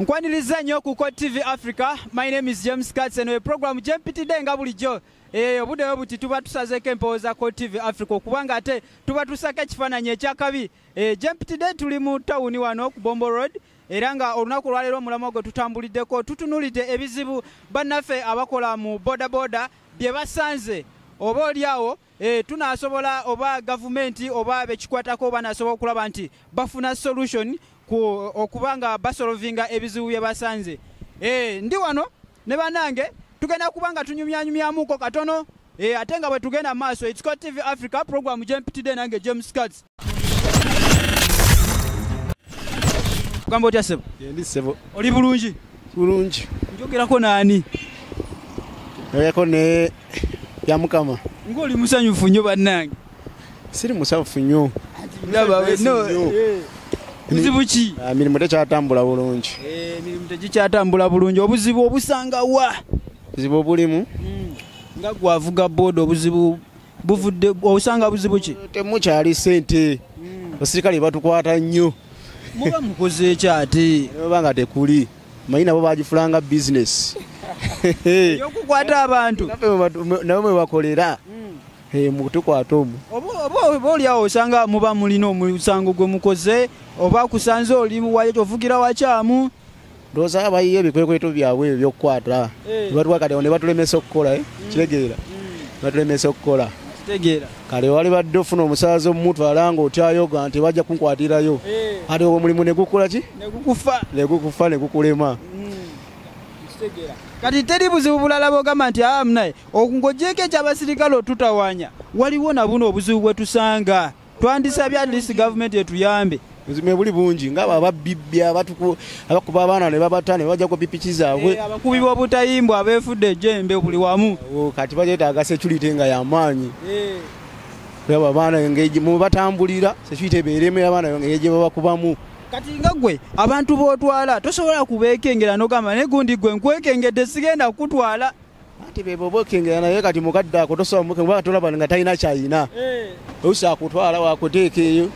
nkwaniriza nnyo ku Court tv africa. My name is james cats eno eprogramu gyempitidde nga bulijjo. Obudde bwe buti tuba tusazeeko empewo za Court tv africa okubanga ate tuba tusaka ekifaananyi ekyakabi. Eh, gyempitidde tuli mu tawuni wano ku bombo road era nga olunaku olwaleero omulamu gwe tutambuliddeko tutunulidde ebizibu. Bannaffe abakola mu bodaboda bye basanze oba oliawo eh, tunasobola oba gavumenti oba bekikwatako banasobola okulaba nti bafuna solution okuba nga basolovinga ebizibu bye basanze. Eh, ndi wano ne bannange tugenda kuba nga tunyumyanyumyamuko katono. Eh, ate nga bwe tugenda mu maaso its Court tv africa program gyempitidde nange james cats kugamba otya sebo? Yendi sebo. Oli bulungi? Bulungi. Njogerako naani? Oyako ne bya mukama. Ngaoli musanyufu nnyo bannange. Siri musafu nnyo. Ndaba no eh, buzibu ki? Ah, emirimu tekyatambula bulungi. Eh, emirimu tegikyatambula bulungi. Obuzibu obusanga wa? Buzibu obulimu. Nga gwavuga booda obuzibu buvudde obusanga buzibu ki? Temukyali sente abasirikale batukwata nnyo. Muba mukoze eki ate oba nga tekuli. Manyi nabo bagifulanga bizinesi yokukwata abantu. Nabo mwe bakolera. Eh, mutukwata omwo Oba- oliawo osanga muba mulina omusango gwe mukoze oba kusanze oli ovugira wakyamu. Ndowooza bayiyo ebikwekweto byabwe ebyokukwata. Eh. batuwa kati awo ne batulemesa okukola eh, kiregeera batulemesa okukola. Kitegeera kale wali badde ofuna omusaaza omumutwala nga otyayoga nti bajja kunkwatirayo. Ati ogwo omulimu ne gukola ki? Negukufa ne gukufa ne gukulema kati teri buzibu bulala bwogamba nti aa munaye ng'ogyeko ekyabasirikale otutawaanya waliwo na buno obuzibu bwe tusanga. Twandisabye atlist gavumenti etuyambe. Buzime buli bungi ngaabo ababibbi abatuku- abakuba abaana ne babata ne bajjako pipiki zaabwe. Eh, abakubi b'obutayimbwa abeefudde ejjembe buli wamu. Kati bagyetaaga security nga yamaanyi abo abaana mubatambulira security ebeeremu abaana engeri gye babakubamu kati nga gwe abantu b'otwala tosobola kubeekengera nogamba naye gundi gwe nkwekengedde sigenda kukutwala anti bebo bokengera naye kati mukadde ako tosobola mukeba tolaba nga talina kyayina. Olusi akutwala wakuteeka eyo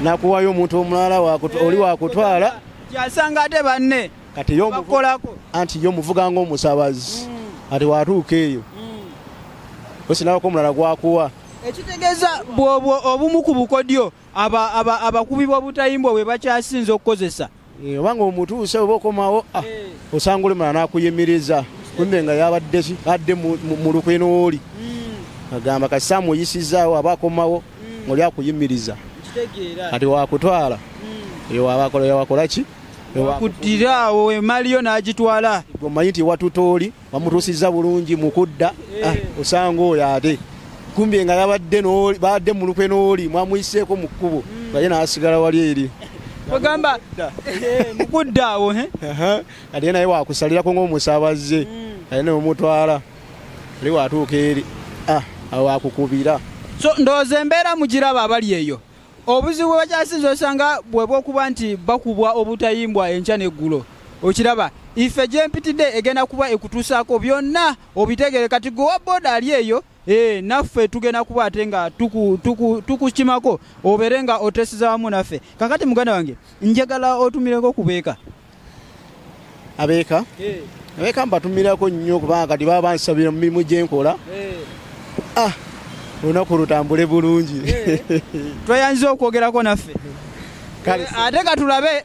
nakuwayo omuntu omulala oli wakutwala. kyasanga ate banne bakolako. anti ye omuvuga ngaomusabazi ati watuuka eyo. Osinabako omulala gwakuwa. Ekitegeeza bw'obwo obumu ku bukodyo abakubi b'obutayimbwa bwe bakyasinze okukozesa. Eh, oba nga omutuuse oba okomawo ah, osanga oli mulala nakuyimiriza. Kumbe nga yabadde adde mu- mu mu lukwe n'oli agamba kati samuyisizaawo aba akomawo ngaoli akuyimiriza. Kati wakutwala. Wabakola yawakola ki? Kuttira awo emaliyo n'agitwala. Omanyi nti watutooli wamutuusiza bulungi mukudda ah, osanga oyo ate kumbe nga yabadde badde mu lukwe n'oli mwamuyiseeko mu kkubo naye n'asigala wali eri. Bagamba mukudda. awo Aha, kati ye naye wakusalirako ng'omusaabaze. Kati naye omutwala oli watuuka eri. Ah, awo akukubira so ndowooza embeera mugiraba abali eyo. Obuzibu bwe bakyasinza osanga bweba okuba nti bakubwa obutayimbwa enkya n'eggulo. Okiraba ife gyempitidde egenda kuba ekutuusaako byonna obitegere kati gwe wa booda ali eyo eh, naffe tugenda kuba ate nga tuku- tuku- tukukimako obeere nga otesiza wamu naffe. Kakati muganda wange njagala otumireko kubeeka abeeka? Abeeka mbatumirako nnyo kubanga kati baba bansabira mu mirimu gyenkola ah, olunaku lutambule bulungi. Tweyanziza okwogerako naffe. Ate katulabe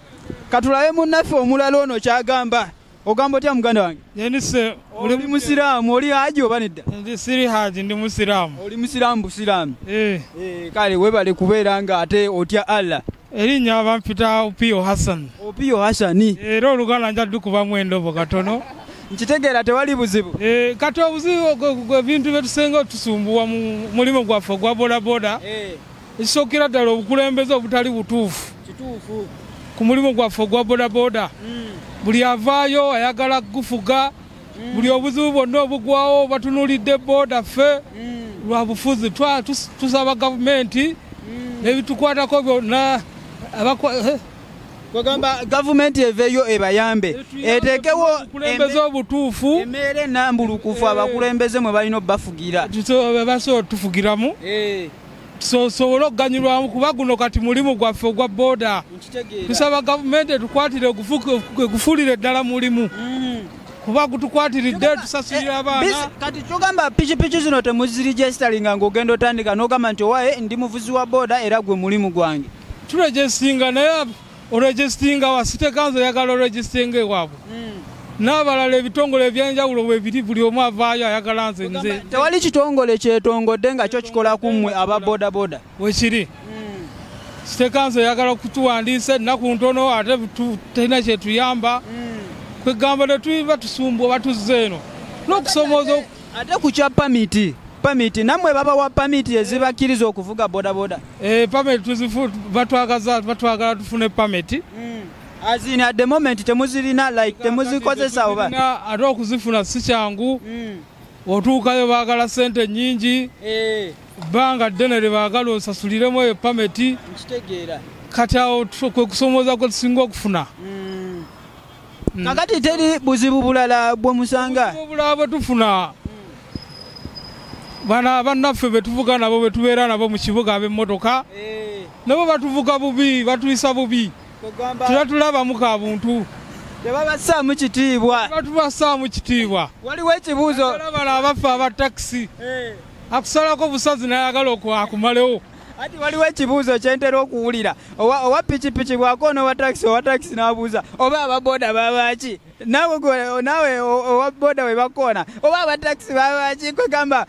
katulabe munnaffe omulala ono kyagamba ogamba otya muganda wange? Yenise oli musiraamu oli haji oba nedda? Ndi siri haji ndi musiraamu. Oli musiraamu busiraamu? Eh, Eh, kale webale kubeera nga ate otya allah? Erinnya bampita upiyo hassan. Opiyo hasani era oluganda nja dukubamu endobo katono. Nkitegeera tewali buzibu. Eh, kati obuzibu gwe- gwe bintu byetusenga otusumbuwa mu mulimu gwaffe ogwa bodaboda. Ekisookera ddala obukulembeze obutali butuufu. Kituufu ku mulimu gwaffe ogwa bodaboda. Buli avaayo ayagala gufuga buli obuzibu bwonna obugwawo batunulidde boda ffe lwa bufuzi tusaba gavumenti n'ebitukwatako byonna abakwa- eh, kwegamba gavumenti eveeyo ebayambe. Eteekewo obukulembeze obutuufu. embeera enambulukufu abakulembeze mwe balina obbafugira basobola tufugiramu tusobole okuganyulwamu kuba guno kati mulimu gwaffe ogwa booda. Tusaba gavumenti etukwatire egufuulire ddala mulimu. Kuba gutukwatiridde tusasulira abaana. kati kyogamba pikipiki zino temuzirigesitalinga ng'ogenda otandika n'ogamba nti owaye ndi muvuzi wa booda era gwe mulimu gwange. Turegistinga naye oregistinga wa site kanzo oyagala oregistinga ewaabwe n'abalala ebitongole ebyenjawulo bwe biri buli omu avaayo ayagala nze nze. Tewali kitongole kyetongodde nga kyo kikola ku mmwe aba booda booda wekiri site kanzo oyagala kutuwandiisa ennaku ntono ate tu- terina kyetuyamba kwegamba netuiva tusumbwa batuzze eno. N'okusomoza ate ku kya pamiti pamiti nammwe babawa pamiti ezibakkiriza okuvuga booda booda pameti tuzifu batwagaza batwagala tufune pameti azini at the moment temuzirina like temuzikozesa oba? ate okuzifuna si kyangu. Otuukayo baagala sente nyingi Eh, bbanga ddene lye baagala osasuliremu eyo pameti kati awo kwe kusomoza kwe tusinga okufuna. Kakati teri buzibu bulala bwe musanga? Obulaba bwe tufuna. Bana bannaffe be tuvuga nabo be tubeera nabo mu kibuga ab'emmotoka. Nabo batuvuga bubi batuyisa bubi tebatulabamu ka buntu. tebabassaamu kitiibwa. Batubasaamu kitiibwa. Waliwo ekibuuzo bano abaffe aba takisi akusalako busazi nayagala akumalewo. Ati waliwo ekibuuzo kyentera okuwulira. Owa pikipiki bw'akoona owa takisi owa takisi n'abuuza oba ababoda babaki naawe owa boda we bakoona oba abatakisi babaki kwegamba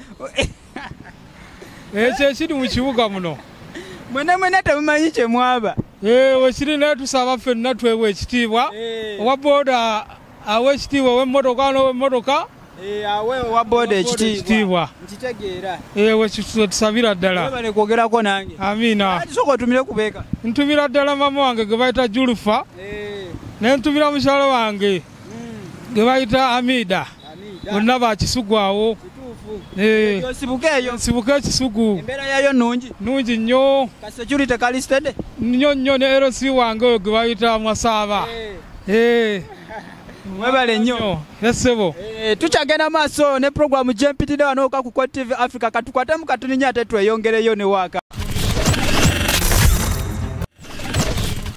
ekyo ekiri mu kibuga muno mwene mwene temumanyi kye mwaba. Wekiri naye tusaba ffenna twewa ekitiibwa. Owa booda awa ekitiibwa ow'emmotoka n'ow'emmotoka awe owa boda ekitiibwa. nkitegeera. Ewe tusabira ddala. Kwogerako nange. Amiina. Soka otumire kubeeka ntumira ddala mama wange ge bayita julufa. Ne ntumira mukyalo wange ge bayita amida bonna bakisugu Eh, osibuke eyo nsibuka ekisugu embeera yayo nungi nungi nnyo. Kasecurity kalisitede nnyo nnyo ne rc wange oyo ge bayita mwasaaba. Eh, mwebale nnyo. Yesebo Eh, tukyagenda maaso ne programu gyempitidde wano oka ku Court tv africa. Katukwatemu katuninya ate tweyongereyo ne waaka.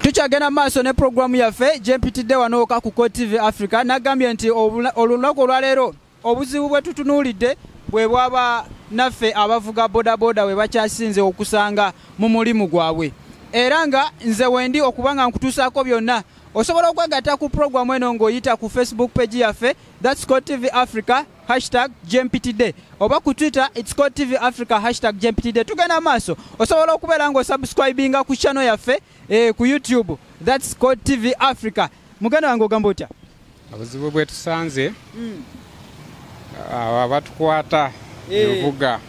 Tukyagenda maaso ne programu yaffe gyempitidde wano oka ku Court tv africa. Nagambye nti olunaku olwaleero obuzibu bwe tutunuulidde bwe bwaba naffe abavuga bodaboda we bakyasinze okusanga mu mulimu gwabwe. Era nga nze wendi okuba nga nkutuusaako byonna osobola okwegatta ku programu eno ng'oyita ku facebook page yaffe thats Court tv africa hashtag gmptd oba ku twitter its Court tv africa hashtag gmptd tugenda maaso. Osobola okubeera ng'osubscribinga ku channel yaffe eh, ku youtube. Thats Court tv africa. Muganda wange ogamba otya? Obuzibu bwe tusanze abo abatukwata Eh. ovuga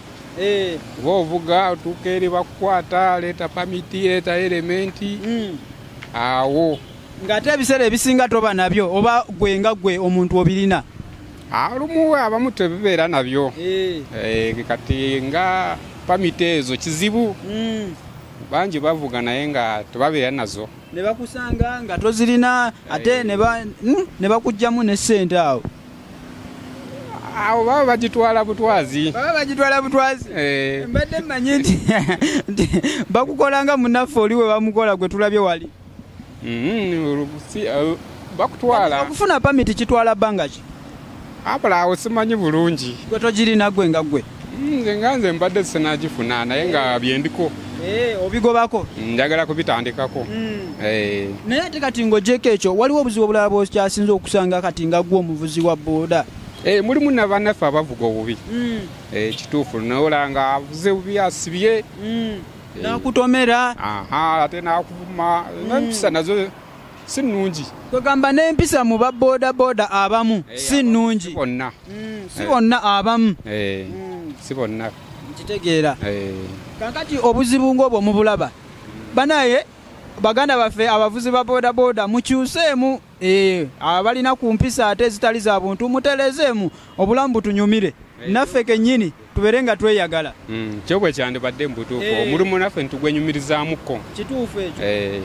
oba ovuga otuuka eri bakukwata leeta pamiti leeta elementi. Awo. Ng'ate ebiseera ebisinga toba nabyo oba gwe nga gwe omuntu obirina? Olumu abamu tebibeera nabyo. Eh, kati nga pamiti ezo kizibu bangi bavuga naye nga tebabeera nazo. Ne bakusanga nga tozirina ate ne mm, ne bakugjamu ne ssente awo awo baba bagitwala butwazi. Baba bagitwala butwazi? Eh, mbadde mmanyi nti nti bakukolanga munaffe oli we bamukola gwe tulabye wali. Mm, si- eh, bakutwala. Okufuna pamiti kitwala bbanga ki? Abula awo simanyi bulungi. Gwe togirina gwe nga gwe. Mm, nze nga nze mbadde sinagifuna naye nga byendiko. Obigobako? Njagala kubitandikako. Eh, naye ate kati ng'ogyeko ekyo waliwo obuzibu obulala bwokyasinza okusanga kati nga gwe omuvuzi wa booda. eh, mulimu nabannaffe abavuga obubi. Eh, kituufu nolanga avuze bubi asibye. Nakutomera. Aha ate nakuvuma. Nempisa nazo si nnungi. Kwegamba n'empisa mu baboodabooda abamu Eh, si abamu nnungi. si bonna. Si bonna abamu. Eh, si bonna. Nkitegeera. Eh, kakati obuzibu ng'obwo mubulaba banaye baganda baffe abavuzi ba boodabooda mukyuseemu eh, abalina ku mpisa ate ezitali za buntu mutelezeemu obulamu butunyumire. Naffe kennyini tubeere nga tweyagala. Mm, kyo bwe kyandibadde mu butuufu Eh. omulimu naffe ntugwenyumirizaamuko kituufu ekyo. Eh,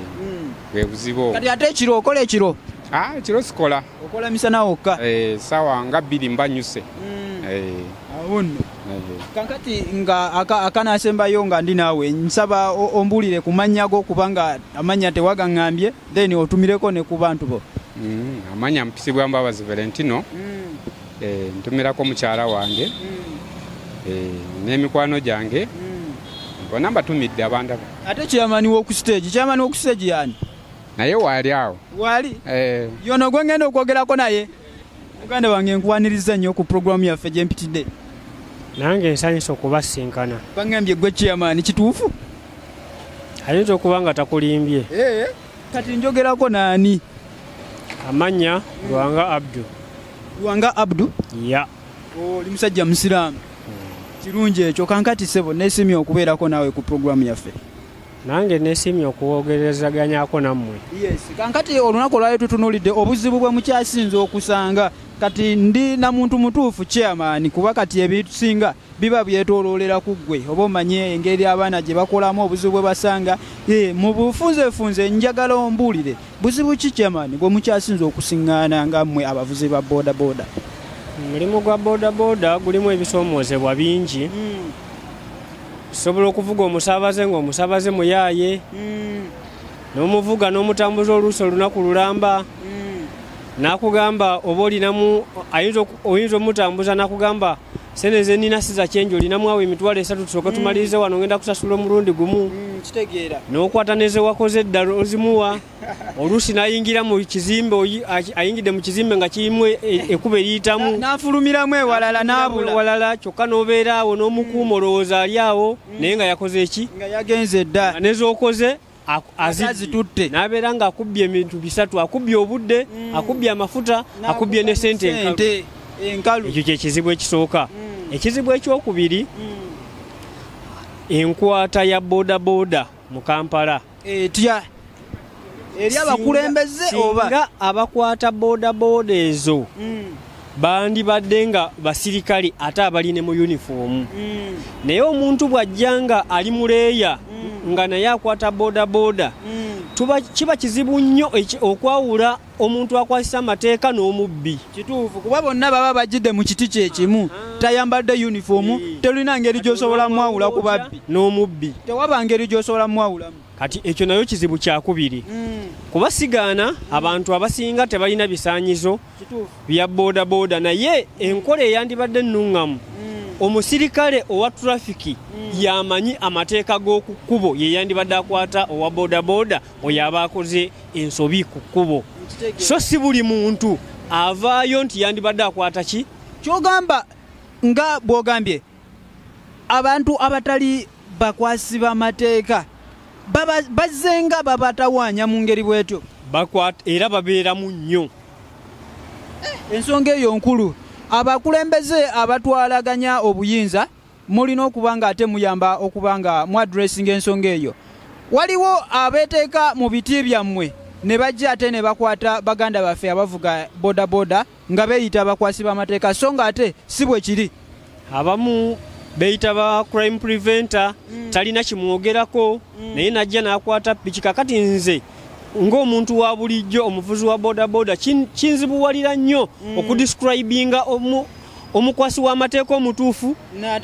bwe buzibu kati ate ekiro okola ekiro. Ah, ekiro sikola. Okola misana wokka. Eh, sawa nga bbiri mbanyuse. Eh, awo nno. Eh. kankati nga aka- akanasembayo nga ndi naawe nsaba o- ombulire ku mannya go kubanga amannya tewagaŋŋambye then otumireko ne ku bantu bo amanya mpisibwa mbabazi valentino. Eh, ntumirako mukyala wange. Eh, n'emikwano gyange. Bona mbatumidde abantu abo. ate kyamani woku stage kyamani woku stage yani naye waali awo. Wali eh, yono gwe ngenda okwogerako naye muganda wange nkwaniriza nnyo ku programu yaffe gyempitidde nange nsanyusa okubasinkana baŋŋambye gwe kyamani kituufu? Ayinza okuba nga takulimbye. Kati njogerako naani amannya lwanga abdu. Lwanga abdu? Ya. Oli musajja musiraamu. Kirungi ekyo kankati sebo nesimye okubeerako naawe ku programu yaffe. Nange nesimye okuwogerezaganyako nammwe. Yes kankati olunaku olwali tutunulidde obuzibu bwe mukyasinze okusanga kati ndi namuntu mutuufu chairman kuba kati ebisinga biba byetooloolera ku ggwe oba omanye engeri abaana gye bakolamu obuzibu bwe basanga Eh, mu bufunzefunze njagala ombuulire buzibu ki chairman? Gwe mukyasinze okusiŋŋaana nga mmwe abavuzi ba boda boda omulimu gwa bodaboda gulimu ebisoomozebwa bingi. Sobola okuvuga omusaabaze ng'omusaabaze muyaaye. N'omuvuga n'omutambuza oluusi olunaku lulamba n'akugamba oba olinamu oyinza omutambuza n'akugamba sente zenina si za kyenji olinamu awo emitwalo esatu tusooke tumalirize wano ngenda kusasula omulundi gumu. Kitegeera. N'okwata neze wakoze eddala ozimuwa oluusi n'ayingira mu kizimbe ayingidde mu kizimbe nga kirimu e- ekkuba eriyitamu. N'afulumiramu ewalala n'abula. walala kyokka n'obeera awo n'omukuuma olowooza ali awo naye nga yakoze eki nga yagenze dda. Nga nezookoze azitutte. N'abeera ng'akubbye ebintu bisatu akubbye obudde akubbye amafuta akubbye ne sente enkalu. Ekyo kyekizibu ekisooka. Ekizibu ekyokubiri enkwata ya bodaboda mu kampala. Etya? Eri abakulembeze oba? singa abakwata bodaboda ezo Mm, bandibadde nga basirikale ate abaline mu yunifoomu mm, naye omuntu bw'ajja nga ali muleeya nga naye akwata bodaboda mm. kiba kizibu nnyo okwawula omuntu akwasisa amateeka n'omubbi. Kituufu kuba bonna baba bajjidde mu kiti kyekimu tayambadde yunifoomu tolina ngeri gy'osobola mwawula ku babbi. n'omubbi. Tewaba ngeri gy'osobola mwawulamu kati ekyo nayo kizibu kyakubiri kuba sigaana abantu abasinga tebalina bisaanyizo bya bodaboda. Naye enkola eyandibadde ennuŋŋamu omusirikale owa turafiki yamanyi amateeka g'oku kkubo ye yandibadde akwata owa bodaboda oyo aba akoze ensobi ku kkubo. So si buli muntu avaayo nti yandibadde akwata ki? Kyogamba nga bw'ogambye abantu abatali bakwasi b'amateeka baba- bazze nga babatawaanya mu ngeri bwetyo bakwata era babeeramu nnyo. Ensonga eyo nkulu. Abakulembeze abatwalaganya obuyinza mulina okuba nga ate muyamba okuba nga mwadressinga ensonga eyo. Waliwo abeeteeka mu biti byammwe ne bajja ate ne bakwata baganda baffe abavuga bodaboda nga beeyita abakwasi b'amateeka. So nga ate si bwe kiri. Abamu beyita ba crime preventer talina kimwogerako naye najja n'akwata piki kakati nze ng'omuntu wa bulijjo omuvuzi wa bodaboda kin- kinzibuwalira nnyo okudescribinga omu- omukwasi w'amateeka omutuufu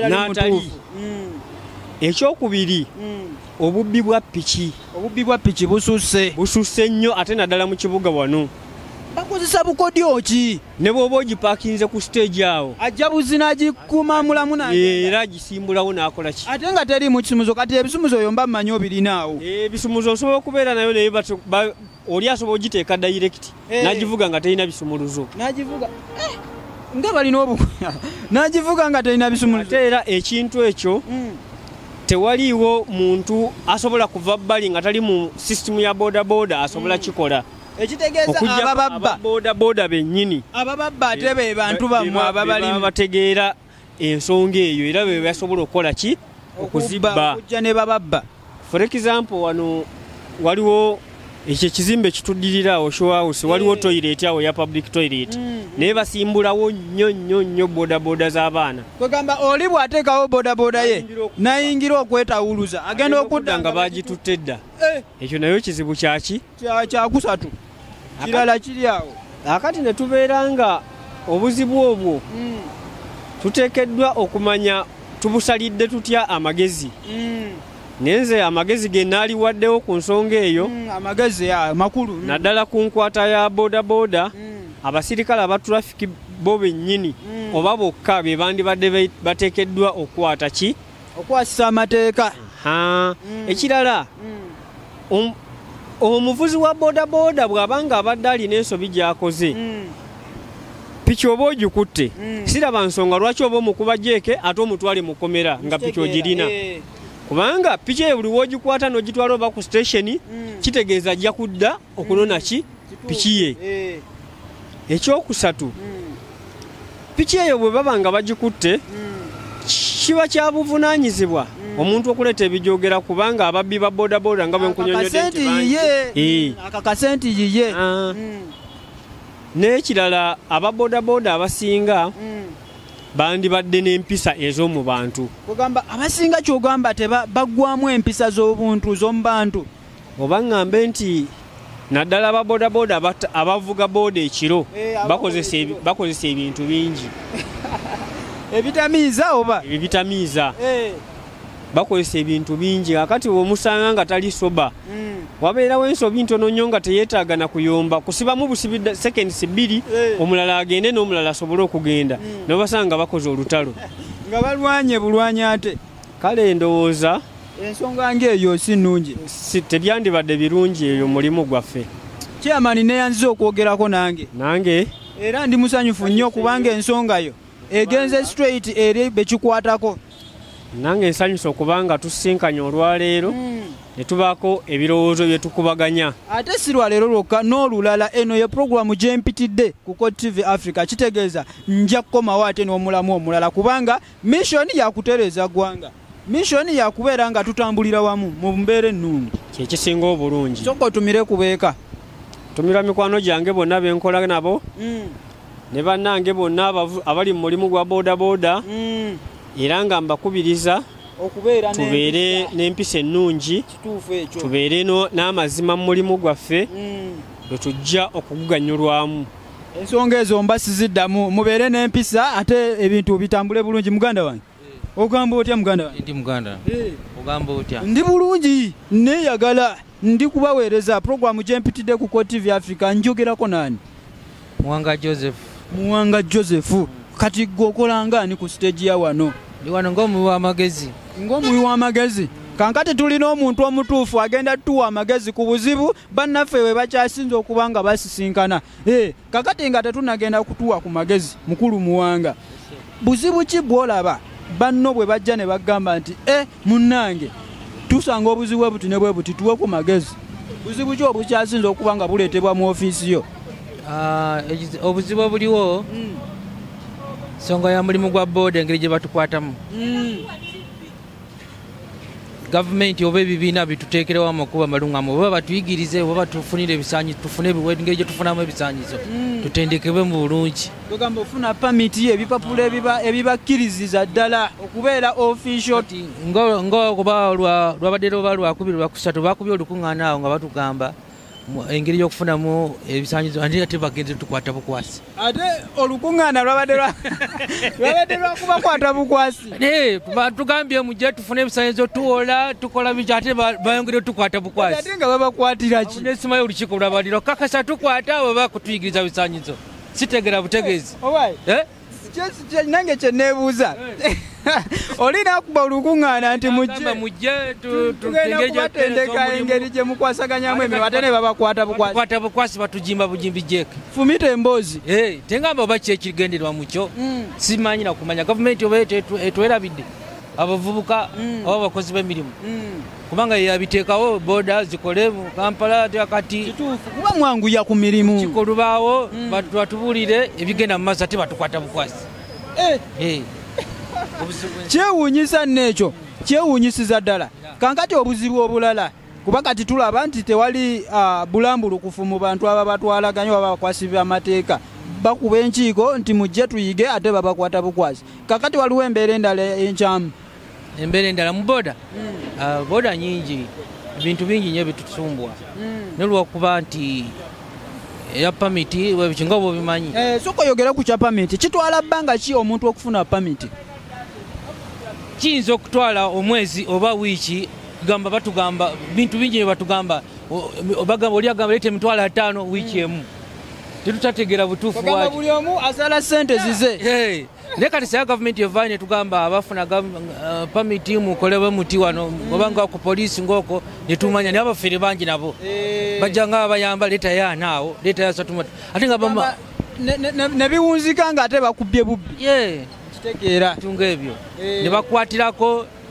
n'atali ekyokubiri obubbi bwa piki obubbi bwa piki bususse. Bususse nnyo ate naddala mu kibuga wano bakozesa bukodyo ki ne bw'oba ogipaakinze ku stage awo. Ajja buzi n'agikuma mulamu era agisimbulawo n'akola ki? Ate nga teri mu kisumuzo kati ebisumuzo oyo mba mmanyi obirinaawo ebisumuzo osobola okubeera nayo naye oli asobola ogiteeka dayirekiti Eh. n'agivuga nga terina bisumuluzo. N'agivuga Eh, nga balina obu n'agivuga nga terina bisumulizo ate era ekintu ekyo tewaliiwo muntu asobola kuva bbali nga tali mu sisitimu ya bodaboda asobola kikola ekitegeeza abababba. ababodaboda bennyini. Abababba ate be bantu bammwe ababalimu. bategeera ensonga eyo era be basobola okukola ki? Okuzibba. okujja ne bababba. For example wano waliwo ekyo ekizimbe kituddirira awo shohouse waliwo toilet awo ya public toilet. Naye basimbulawo nnyo nnyo nnyo bodaboda z'abaana kwegamba oli bw'ateekawo bodaboda ye Nayingira okwetawuluza agenda okudda nga bagitutte edda Eh, ekyo nayo kizibu kyaki kya- kyakusatu kirala kiri awo. Akati ne tubeera nga obuzibu obwo tuteekeddwa okumanya tubusalidde tutya amagezi. Naye nze amagezi ge naaliwaddewo ku nsonga eyo Mm, amagezi ya makulu Mm. naddala ku nkwata ya bodaboda abasirikale aba traffic bo bennyini oba bokka be bandibadde bateekeddwa okukwata ki? Okwasisa amateeka. Ekirala om- omuvuzi wa bodaboda bw'abanga abadde alina ensobi gy'akoze. Piki oba ogikutte? Siraba nsonga lwaki oba omukuba jeeke ate omutwale mu kkomera nga piki ogirina? Eh, kubanga piki eyo buli wogikwata n'ogitwala oba ku sitationi kitegeeza ajja kudda okunona ki? Piki ye. eh, ekyokusatu piki eyo bwe baba nga bagikutte kiba kya buvunaanyizibwa omuntu okuleeta ebijogera kubanga ababbi ba bodaboda nga bwe nkunyonyodde akakasenti nti bangi. yiye. Ah, Mm, n'ekirala aba bodaboda abasinga mm. bandibadde n'empisa ez'omu bantu. Kugamba abasinga kyogamba teba baggwamu empisa z'obuntu z'omu bantu? Oba ŋŋambe nti naddala aba bodaboda abata- abavuga booda ekiro Eh, bakozesa ekiro. bakozesa ebintu bingi. Ebitamiiza oba? Ebyo bitamiiza Eh, bakozesa ebintu bingi kakati bwemusanga nga tali soba mm, wabeerawo ensobi ntono nnyo nga teyeetaaga na kuyomba. Kusibamu busibi da- seconds bbiri Eh. omulala agende n'omulala asobole okugenda nobasanga bakoze olutalo. Nga balwanye bulwanyi ate? Kale ndowooza ensonga ngaeyo si nnungi. tebyandibadde birungi eyo mulimu gwaffe. Chairman neyanziza okwogerako nange. Nange? Era ndi musanyufu nnyo kubanga ensonga yo egenze straight eri bekikwatako nange nsanyusa okuba nga tusisinkanye olwaleero ne tubaako ebirowoozo bye tukubaganya. Ate si lwaleero lwokka n'olulala eno ye puroguramu gyempitidde ku code tv africa kitegeeza nja kukomawo ate n'omulamu omulala kubanga missoni yakutereeza ggwanga. Missoni yakubeera nga tutambulira wamu mu mbeera ennungi. Kyekisinga obulungi. Sooka otumire ku beeka tumira mikwano gyange bonna benkola nabo. Ne bannange bonna abali mu mulimu gwa bodaboda era nga mbakubiriza tubeere n'empisa ennungi tubeere no- n'amazima mu mulimu gwaffe Mm. lwe tujja okuguganyulwamu ensonga ezo mba siziddamu mubeere n'empisa ate ebintu bitambule bulungi. Muganda wange ogamba otya muganda wange? Ndi muganda. Ogamba otya? Ndi bulungi neeyagala ndi kubaweereza puroguramu gyempitidde ku code tv africa njogerako naani? Muwanga joseph. Muwanga joseph kati gwe okolangani ku siteegi ya wano wano ngaomuwi w'amagezi. Ng'omuwi w'amagezi. Kankati tulina omuntu omutuufu agenda tuwa amagezi ku buzibu bannaffe bwe bakyasinze okuba nga basisinkana. Eh, kakati nga tetunagenda kutuwa ku magezi mukulu muwanga. Buzibu ki bwolaba? Banno bwe bajja ne bagamba nti e munnange tusanga obuzibu bwe buti ne bwe buti tuwe ku magezi. Buzibu ki obukyasinze okuba nga buleetebwa mu ofiisi yo? Ah, obuzibu obuliwo nsonga ya mulimu gwa booda engeri gye batukwatamu. Gavumenti oba ebibiina bituteekerewo amakuba malungamu oba batuyigirize oba batufunire ebisanyizo tufune engeri gye tufunamu ebisanyizo tutendekebwe mu bulungi. Tugamba ofuna pamiti ebipapula ebiba- ebibakkiriziza ddala okubeera official. Kati nga- nga kuba lwa- lwabadde oba lwakubiri lwakusatu bakubye olukuŋŋaana awo nga batugamba engeri y'okufunamu ebisanyizo ate ate bagenze tukwata bukwasi. Ate olukuŋŋaana lwabadde lwa- lwabadde lwakubakwata bukwasi. Batugambye mujje tufune ebisanyizo tuwola tukola biki ate ba- bayongere tukwata bukwasi. Ate nga babakwatira ki? Nesimayo olukiiko lwabaliro kakasa tukwata abo bakutuyigiriza bisanyizo sitegera butegeezi nange kyeneebuuza olina akuba olukuŋŋaana nti mujje Gamba mujje tu- tu- tugenda engeri gye kubatendeka engeri gye mukwasaganyamu emirimu ate ne babakwata bukwasi. Tukwata bukwasi batujimba bujimbi jeeke fumita emboozi. Tengamba oba ki ekigenderwa mu kyo. Simanyi na kumanya. Gavumenti oba etwerabidde abavubuka oba abakozi b'emirimu. Kubanga yabiteekawo boda zikole mu kampala ate akati kituufu. Kuba mwanguya ku mirimu? Kikolubaawo batu- batubuulire ebigenda mu maaso ate batukwata bukwasi. Eh, Eh. Kyewuunyisa nneekyo kyewuunyisiza ddala. Kankati obuzibu obulala kuba kati tulaba nti tewali bulambulukufu mu bantu aba batwalaganya oba bakwasi b'amateeka. Bakuba enkiiko nti mujje tuyige ate babakwata bukwasi. Kakati waliwo embeera endala enkyamu embeera endala mu boda. Ah, boda nyingi ebintu bingi nyo bitusumbwa nolwokuba nti eya pamiti webiki nga oba obimanyi Eh, soka oyogere ku kya pamiti. Kitwala bbanga ki omuntu okufuna pamiti? Kiyinza okutwala omwezi oba wiiki gamba batugamba bintu bingi bye batugamba obagamba oli agamba leeta emitwalo ataano wiiki emu tetutategeera butuufu bwaki? buli omu asala sente zize. Naye kati saya gavumenti evaayo netugamba abafuna uh, pamiti mukole bwe muti wano oba nga ku poliisi ngaoko netumanya naye abafere bangi nabo. Bajja nga babayamba leeta yanaawo leeta yasatuma ate nga bama Gamba, ne- ne- ne- ne biwunzika ng'ate bakubye bubbi. Kitegeera. Tunga ebyo. Eh.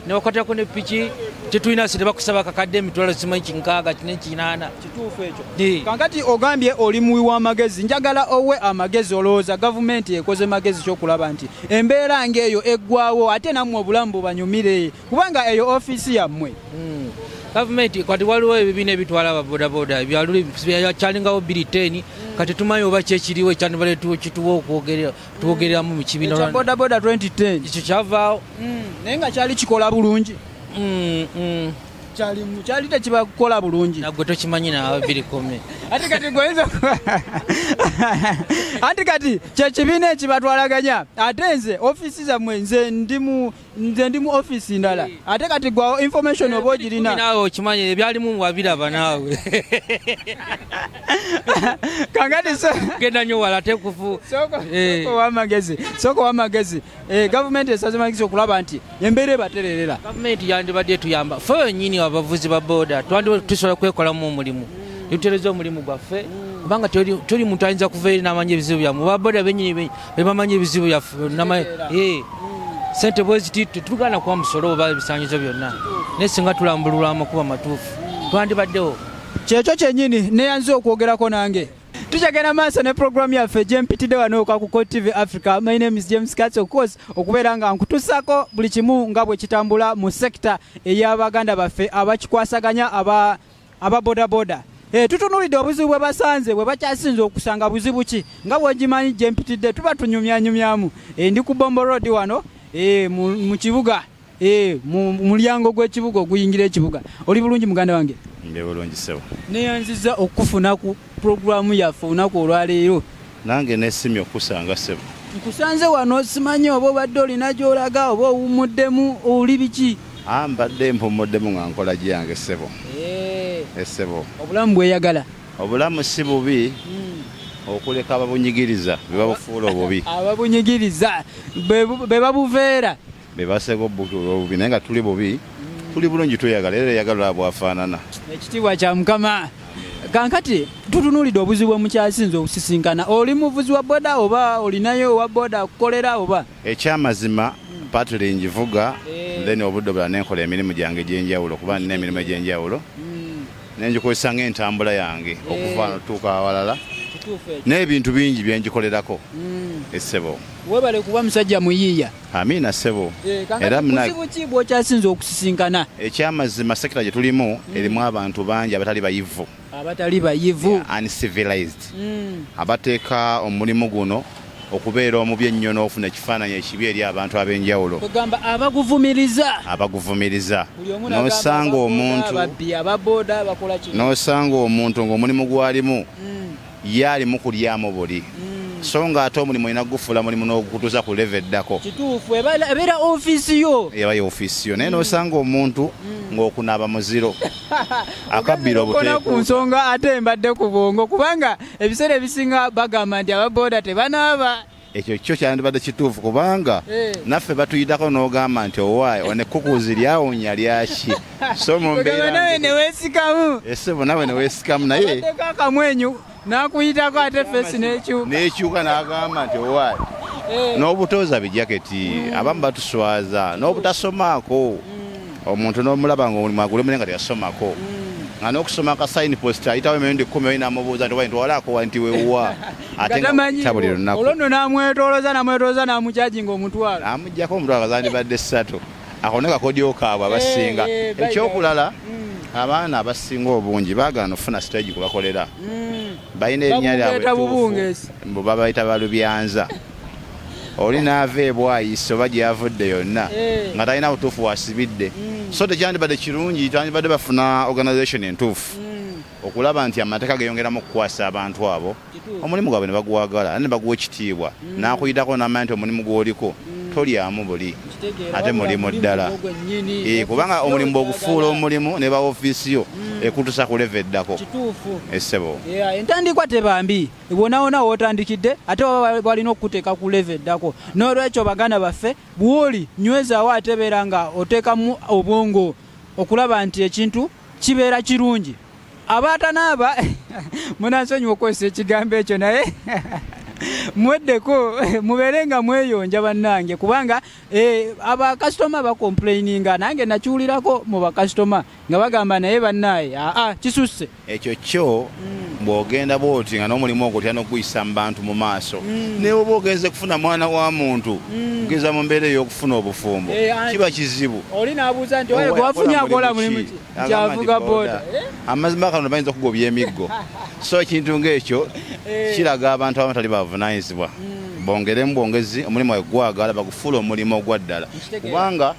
Ne bakwatirako ne piki tetulina se tebakusaba kakadde emitwalo simanyi kinkaaga kine kinaana. Kituufu ekyo. Kankati ogambye oli muwi w'amagezi njagala owe amagezi olowooza gavumenti ekoze magezi kyokulaba nti embeera ng'eyo eggwawo ate nammwe obulamu bubanyumire kubanga eyo ofiisi yammwe. Mm. Gavumenti kati waliwo ebibiina ebitwala ababodaboda byakyalingawo biri teni kati tumanyi oba kyekiriwo ekyandibale kituwa okwogereramu mu kibiina ekya bodaboda 2010 ekyo kyavaawo. Naye nga kyali kikola bulungi. Mm, mm. Kyalimu kyali tekibakola bulungi. Nagwe tokimanyi nawe birikome ate kati goyinza ate kati kyekibiina ekibatwalaganya ate nze ofiisi zammwe nze ndimu nze ndi mu ofiisi ndala. Ate kati gwa information oba ogirina? naawe okimanyi ebyalimu wabiraba naawe. Kankati so genda nyo wala tekufu soko soko wamagezi soko wamagezi gavumenti esaze magezi okulaba nti embeera ebatererera gavumenti yandibadde tuyamba fe wenyini abavuzi ba boda twandi tusobola kwekolamu omulimu netutereza omulimu gwaffe kubanga teri muntu ayinza kuva eri n'amanya ebizibu byammwe baboda benyini be- bebamanyi ebizibu byaffe Eh. sente bweziti tetugana kuba musolo oba ebisanyizo byonna naye singa tulambulula amakuba matuufu twandibaddewo. Kyekyo kyennyini neyanze okwogerako nange tukyagenda maaso ne programu yaffe gyempitidde wano Court tv africa. My name is james cats of course okubeera nga nkutuusako buli kimu nga bwe kitambula mu sekita ey'abaganda baffe abakikwasaganya aba bodaboda. Eh, tutunuulidde obuzibu bwe basanze bwe bakyasinze okusanga buzibu ki? Nga bwegimanyi gyempitidde tuba tunyumyanyumyamu. Eh, ndi ku bombo road wano eh, mu kibuga mu mulyango gw'ekibuga oguyingira ekibuga oli bulungi muganda wange? Ndi bulungi sebo. Neyanziza okufuna ku puroguramu yaffe olunaku olwaleero nange nesimye okusanga sebo. Nkusanze wano simanyi oba obadde olina gyolaga oba owumuddemu oli biki? Ambadde mpumuddemu nga nkola gyange sebo. Esebo obulamu bweyagala? Obulamu si bubi. Okuleka ababunyigiriza bebabufuula obubi. Ababunyigiriza be bu- be babuveera bebaseka obubi naye nga tuli bubi tuli bulungi tweyagala era eyagala bwafaanana. Ekitiibwa kya mukama. Kankati tutunuulidde obuzibu omukyasinze okusisinkana. Oli muvuzi wa boda oba olinayo owa boda akukolera oba? Ekyamazima patiri ngivuga Eh. then obudde obulala nenkola emirimu gyange egyenjawulo kuba nina emirimu egyenjawulo. Nengikozesa ng'entambula yange okuva wano tuuka awalala n'ebintu bingi byengikolerako esebo webale kuba musajja muyiiya. Amiina sebo Eh, era kankati muna buzibu ki bwokyasinze okusisinkana? Ekyamazima sekita gye tulimu erimu abantu bangi abatali bayivu. Abatali bayivu. Uncivilized. Mm. abateeka omulimu guno okubeera omubi ennyo n'ofuna ekifaananyi ekibi eri abantu ab'enjawulo. Kugamba abaguvumiriza. Abaguvumiriza. N'osanga omuntu n'osanga omuntu ng'omulimu gwalimu. Mm, ye alimu kulyamu buli. Mm. so ng'ate omulimu olina gufuula mulimu n'okutuusa ku leve eddako. Kituufu ebeera ofiisi yo. Eba yofiisi yo. Naye n'osanga omuntu ng'okunaaba muziro akabbira Okona ku nsonga ate mbadde ku bwongo kubanga ebiseera ebisinga bagamba nti ababoda tebanaaba. Ekyo kyo kyandibadde kituufu kubanga Eh. naffe batuyitako n'ogamba nti owaayi one ekkukuuzi lyawonya lyaki? So mu ogamba nawe neweesikamu esebo nawe neweesikamu naye? Akamwenyu n'akuyitako ate fesi n'ekyuka. Nekyuka n'agamba nti owaayi Eh. n'obutooza bijaketi abamu batuswaza n'obutasomaako omuntu n'omulaba nga omulimu agulimu naye nga teyasomako. Nga n'okusoma aka sayini post ayitawo emirundi kumi oyi namubuuza nti wali walaako nti wewa ate nga tabuli lunaku. olwono n'amwetoloza n'amwetoloza n'amukyajinga omutwalo amugjako omuntu akazandibadde ssatu. Ako ne kakodyo kaabwe abasinga. Eh, eh, ekyokulala abaana abasinga obungi baagala nofuna stage kwe bakolera balina erinnya lyabwe mbu babayita balubyanza. Oli naava ebwayise oba gyavudde yonna Eh. nga talina butuufu wasibidde so tekyandibadde kirungi twandibadde bafuna organisation entuufu. Okulaba nti amateeka geyongeramu okukwasa abantu abo omulimu gwabwe ne bagwagala ne baguwa ekitiibwa. N'akuyitako n'amanya nti omulimu gwoliko tolyamu buli ate mulimu ddala. Eh, kubanga omulimu ogufuula omulimu ne ba ofiisi yo ekutusa ku leva eddako. Kituufu. Essebo. Yeah, entandikwa tebambi. Wonawona wotandikidde ate baba balina okuteeka ku leve eddako. N'olwekyo baganda baffe bwoli nywezaawo ate beera nga oteekamu obwongo okulaba nti ekintu kibeera kirungi. Abaatanaaba munansonyiwa okukozesa ekigambo ekyo naye mweddeko mubeere nga mweyonja bannange kubanga eh, abakasitoma bakomplaininga nange nakiwulirako mu bakasitoma nga bagamba naye bannaaye aa kisusse. Ekyo kyo bw'ogenda bwoti nga n'omulimu ogwo otya n'okuyisa mu bantu mu maaso naye oba ogenze kufuna mwana wa muntu kugeza mu mbeera ey'okufuna obufumbo Eh, kiba kizibu. oli n'abuuza nti oye gwafunye akola mulimu ki? kyavuga booda. amazima kano bayinza okugobya emiggo. So ekintu ng'ekyo Eh. kiraga abantu abamu tali bavunanyizibwa bongeremu bwongezi omulimu wawe gwagala bagufuula omulimu ogwa ddala. Kubanga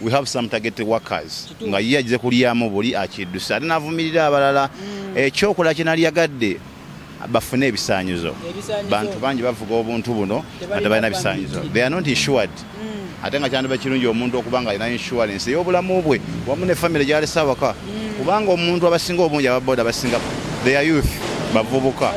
we have some targeted workers nga ye agize kulyamu buli akiddusa ate navumirira abalala ekyokola kye nalyagadde bafune ebisaanyizo. Bantu bangi bavuga obuntu buno nga Tebalina bisaanyizo. They are not insured. Ate nga kyandiba kirungi omuntu okuba nga alina insurance ey'obulamu bwe wamu ne famire gyalesa awaka kubanga omuntu abasinga obungi ababoda abasinga their youth bavubuka.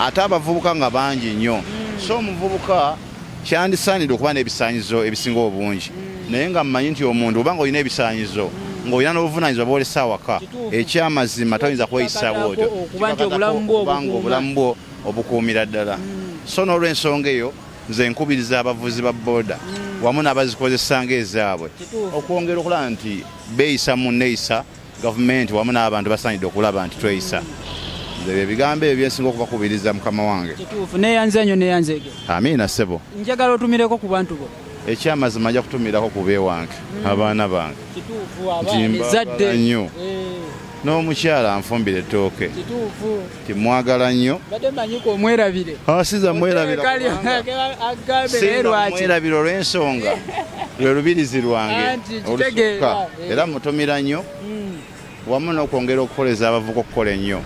Ate abavubuka nga bangi nnyo. So omuvubuka kyandisaanidde okuba n'ebisaanyizo ebisinga obungi. Naye nga mmanyi nti omuntu obanga olina ebisaanyizo ng'olina n'obuvunanyizibwa bwolesa awaka ekyamazima toyinza kweyisaawo otyo kubanga obulamu bwo obukuumira ddala. So n'olw'ensonga eyo nze nkubiriza abavuzi ba booda. Wamu n'abazikozesa ng'ezaabwe. Kituufu. okwongera okulaba nti beeyisa mu nneeyisa gavumenti wamu n'abantu basaanidde okulaba nti tweyisa nze bye bigambo ebyo byensinga okubakubiriza mukama wange. Kituufu neyanze enyo neyanzege amiina ssebo. Njagala otumireko ku bantu bo. Ekyamazima nja kutumirako ku beewange abaana bange. Kituufu Nti mbagala nnyo. n'omukyala anfumbira ettooke. Kituufu. Timwagala nnyo. Badde manyiko omwerabire asiza mwerabira Kali- kubanga agambe naye singa lwaki? mwerabiro olw'ensonga. Lwe lubirizi lwange eh. era mutumira nnyo. Mm. Wamu n'okwongera okukoleza abavuka okukola ennyo.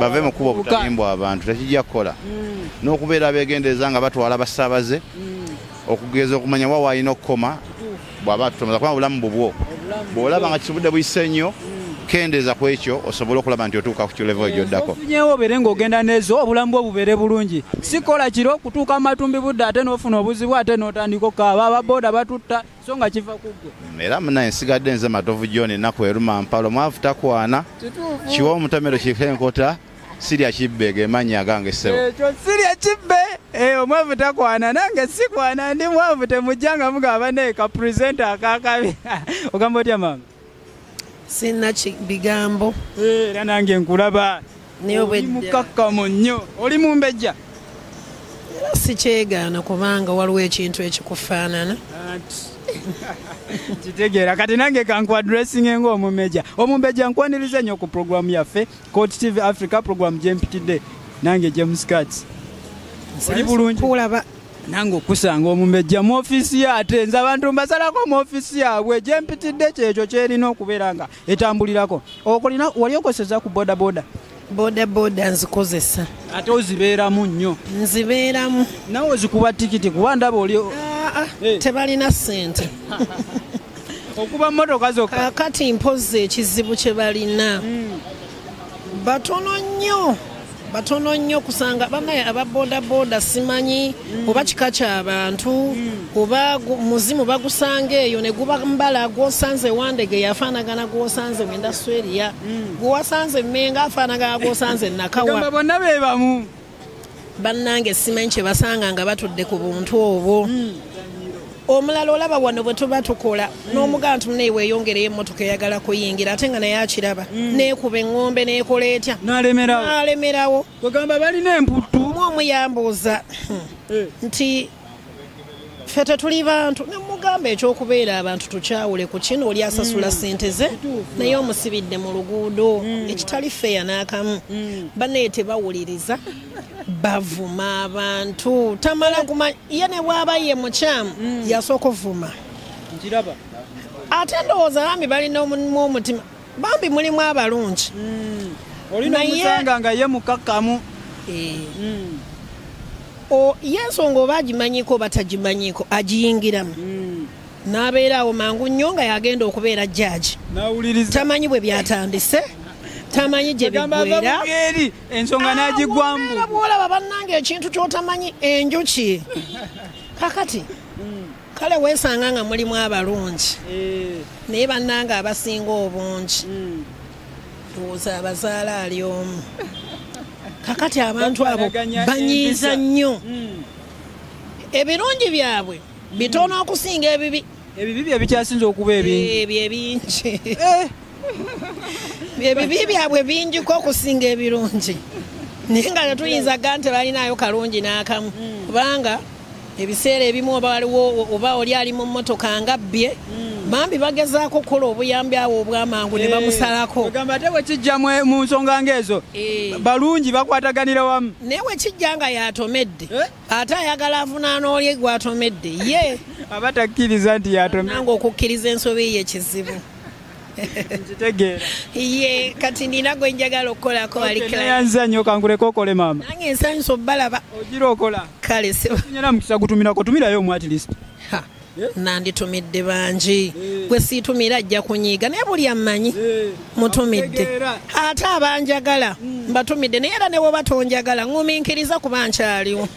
Bave mu kuba obutalimbwa abantu tekijja kukola. Mm, n'okubeera abeegendereza nga batwala abasaabaze mm, okugeza okumanya wawa alina okukoma bw'aba atutomaza kubanga obulamu bubwo. Bw'olaba bwo. nga kisubudde buyise nnyo kendeeza ku ekyo osobole okulaba nti otuuka ku kilevo egyoddako ofunyewo obeere ng'ogenda nezo obulamu bwo bubeere bulungi. Sikola kiro kutuuka matumbi budde ate n'ofuna obuzibu ate n'otandika okaaba ababooda batutta so nga kiva ku ggwe. Era munaye nsigadde nze matovu john ennaku eruma mpalo mwavu takwana kiwa omutomero kikenkota sirya kibbeega emanya agange ssebo. Ekyo sirya kibbe omwavu takwana nange sikwana ndi mwavu temujjanga mugamba naye ka purezenta akakabi ogamba otya mama sina bigambo. Era nange nkulaba mukakkamu nnyo oli mumbejja. Era sikyegaana kubanga waliwo ekintu ekikufaanana. Kitegeera kati nange kankwadressinge ngaomumeja omumeja. Nkwaniriza nnyo ku programu yaffe cot tv africa programu gyempitidde nange james cats oli bulungi nange okusanga omumeja mu ofiisi ye ate nze abantu mbasalako mu ofiisi yaabwe gyempitidde kyekyo kyerina okubeera nga etambulirako. Okolina wali okoseza ku bodaboda? Boda boda nzikozesa. Ate ozibeeramu nnyo? Nzibeeramu. Nawe ozikuba tikiti kuba ndaba oli Aa, Eh. tebalina ssente. Okuba motoka zokka. Kakati mpozi ekizibu kye balina. Batono nnyo batono nnyo kusanga banaye ababodaboda simanyi oba kika ky'abantu oba gu- muzimu bagusanga eyo ne guba mbala gwosanze wandege yafaanagana gwosanze mu indasitreria gwewasanze mmenga afaanagana gwosanze nakawa. Bonna be bamu. Bannange simanyi kye basanga nga batudde ku buntu obwo omulala olaba wano bwe tuba tukola n'omugamba nti naye weeyongereyo emmotoka eyagala kuyingira ate nga naye akiraba. Neekuba eŋŋombe neekola etya? Nalemerawo. Alemerawo kwegamba balina emputtu omu omuyambuuza nti ffe tetuli bantu nemugamba ekyokubeera abantu tukyawule ku kino oli asasula sente ze naye omusibidde mu luguudo ekitali feya n'akamu. Banaye tebawuliriza bavuma abantu. Tamala kumanya ye ne bwaba ye mukyamu yasooka ovuma. Ate ndowooza bambi balina omulimu omutima bambi mulimu abalungi. Olina omusanga nga ye mukakkamu Eh, ye ensonga oba agimanyiko oba tagimanyiko agiyingiramu. N'abeera awo mangu nnyo nga yagenda okubeera jaji nawuliriza. Tamanyi bwe byatandise tamanyi gye biggwera eri ensonga n'agigwambu Obeera bwolaba bannange ekintu kyotamanyi enjuki. Kakati kale weesanga nga mulimu abalungi. Naye bannange abasinga obungi. Ndowooza abazaala ali omu kakati abantu abo banyiiza nnyo. Ebirungi byabwe bitono okusinga ebibi. Ebibi bye bikyasinza okuba ebingi. Ebyo ebingi ebibi byabwe bingiko okusinga ebirungi. Naye nga tetuyinza ga nti balinayo kalungi n'akamu. Kubanga ebiseera ebimu oba waliwo oba oli ali mu mmotoka nga bbye bambi bagezaako okukola obuyambi awo obwamangu ne bamusalako. ogamba ate bwekijja mu- nsonga ngaezo Eh. balungi bakwataganira wamu. Naye wekijja nga yatomedde. Eh? ate ayagala avunaana oli gwatomedde. Ye. Aba takkiriza nti yatome nange okukkiriza ensobi ye kizibu nkitegeera. Ye kati nina gwe njagala okukolako ali nayanza nnyo kankuleka okole maama. Nange ensanyusa obalaba ogira okola. Kale siba nyina mukisa gutumirako tumirayo Ha, nanditumidde bangi. Gwe siitumira ajja kunyiiga naye buli ammanyi mutumidde. Amutegeera. ate abanjagala mbatumidde naye era ne bwoba tonjagala ŋŋumiikiriza kuba nkyaliwo.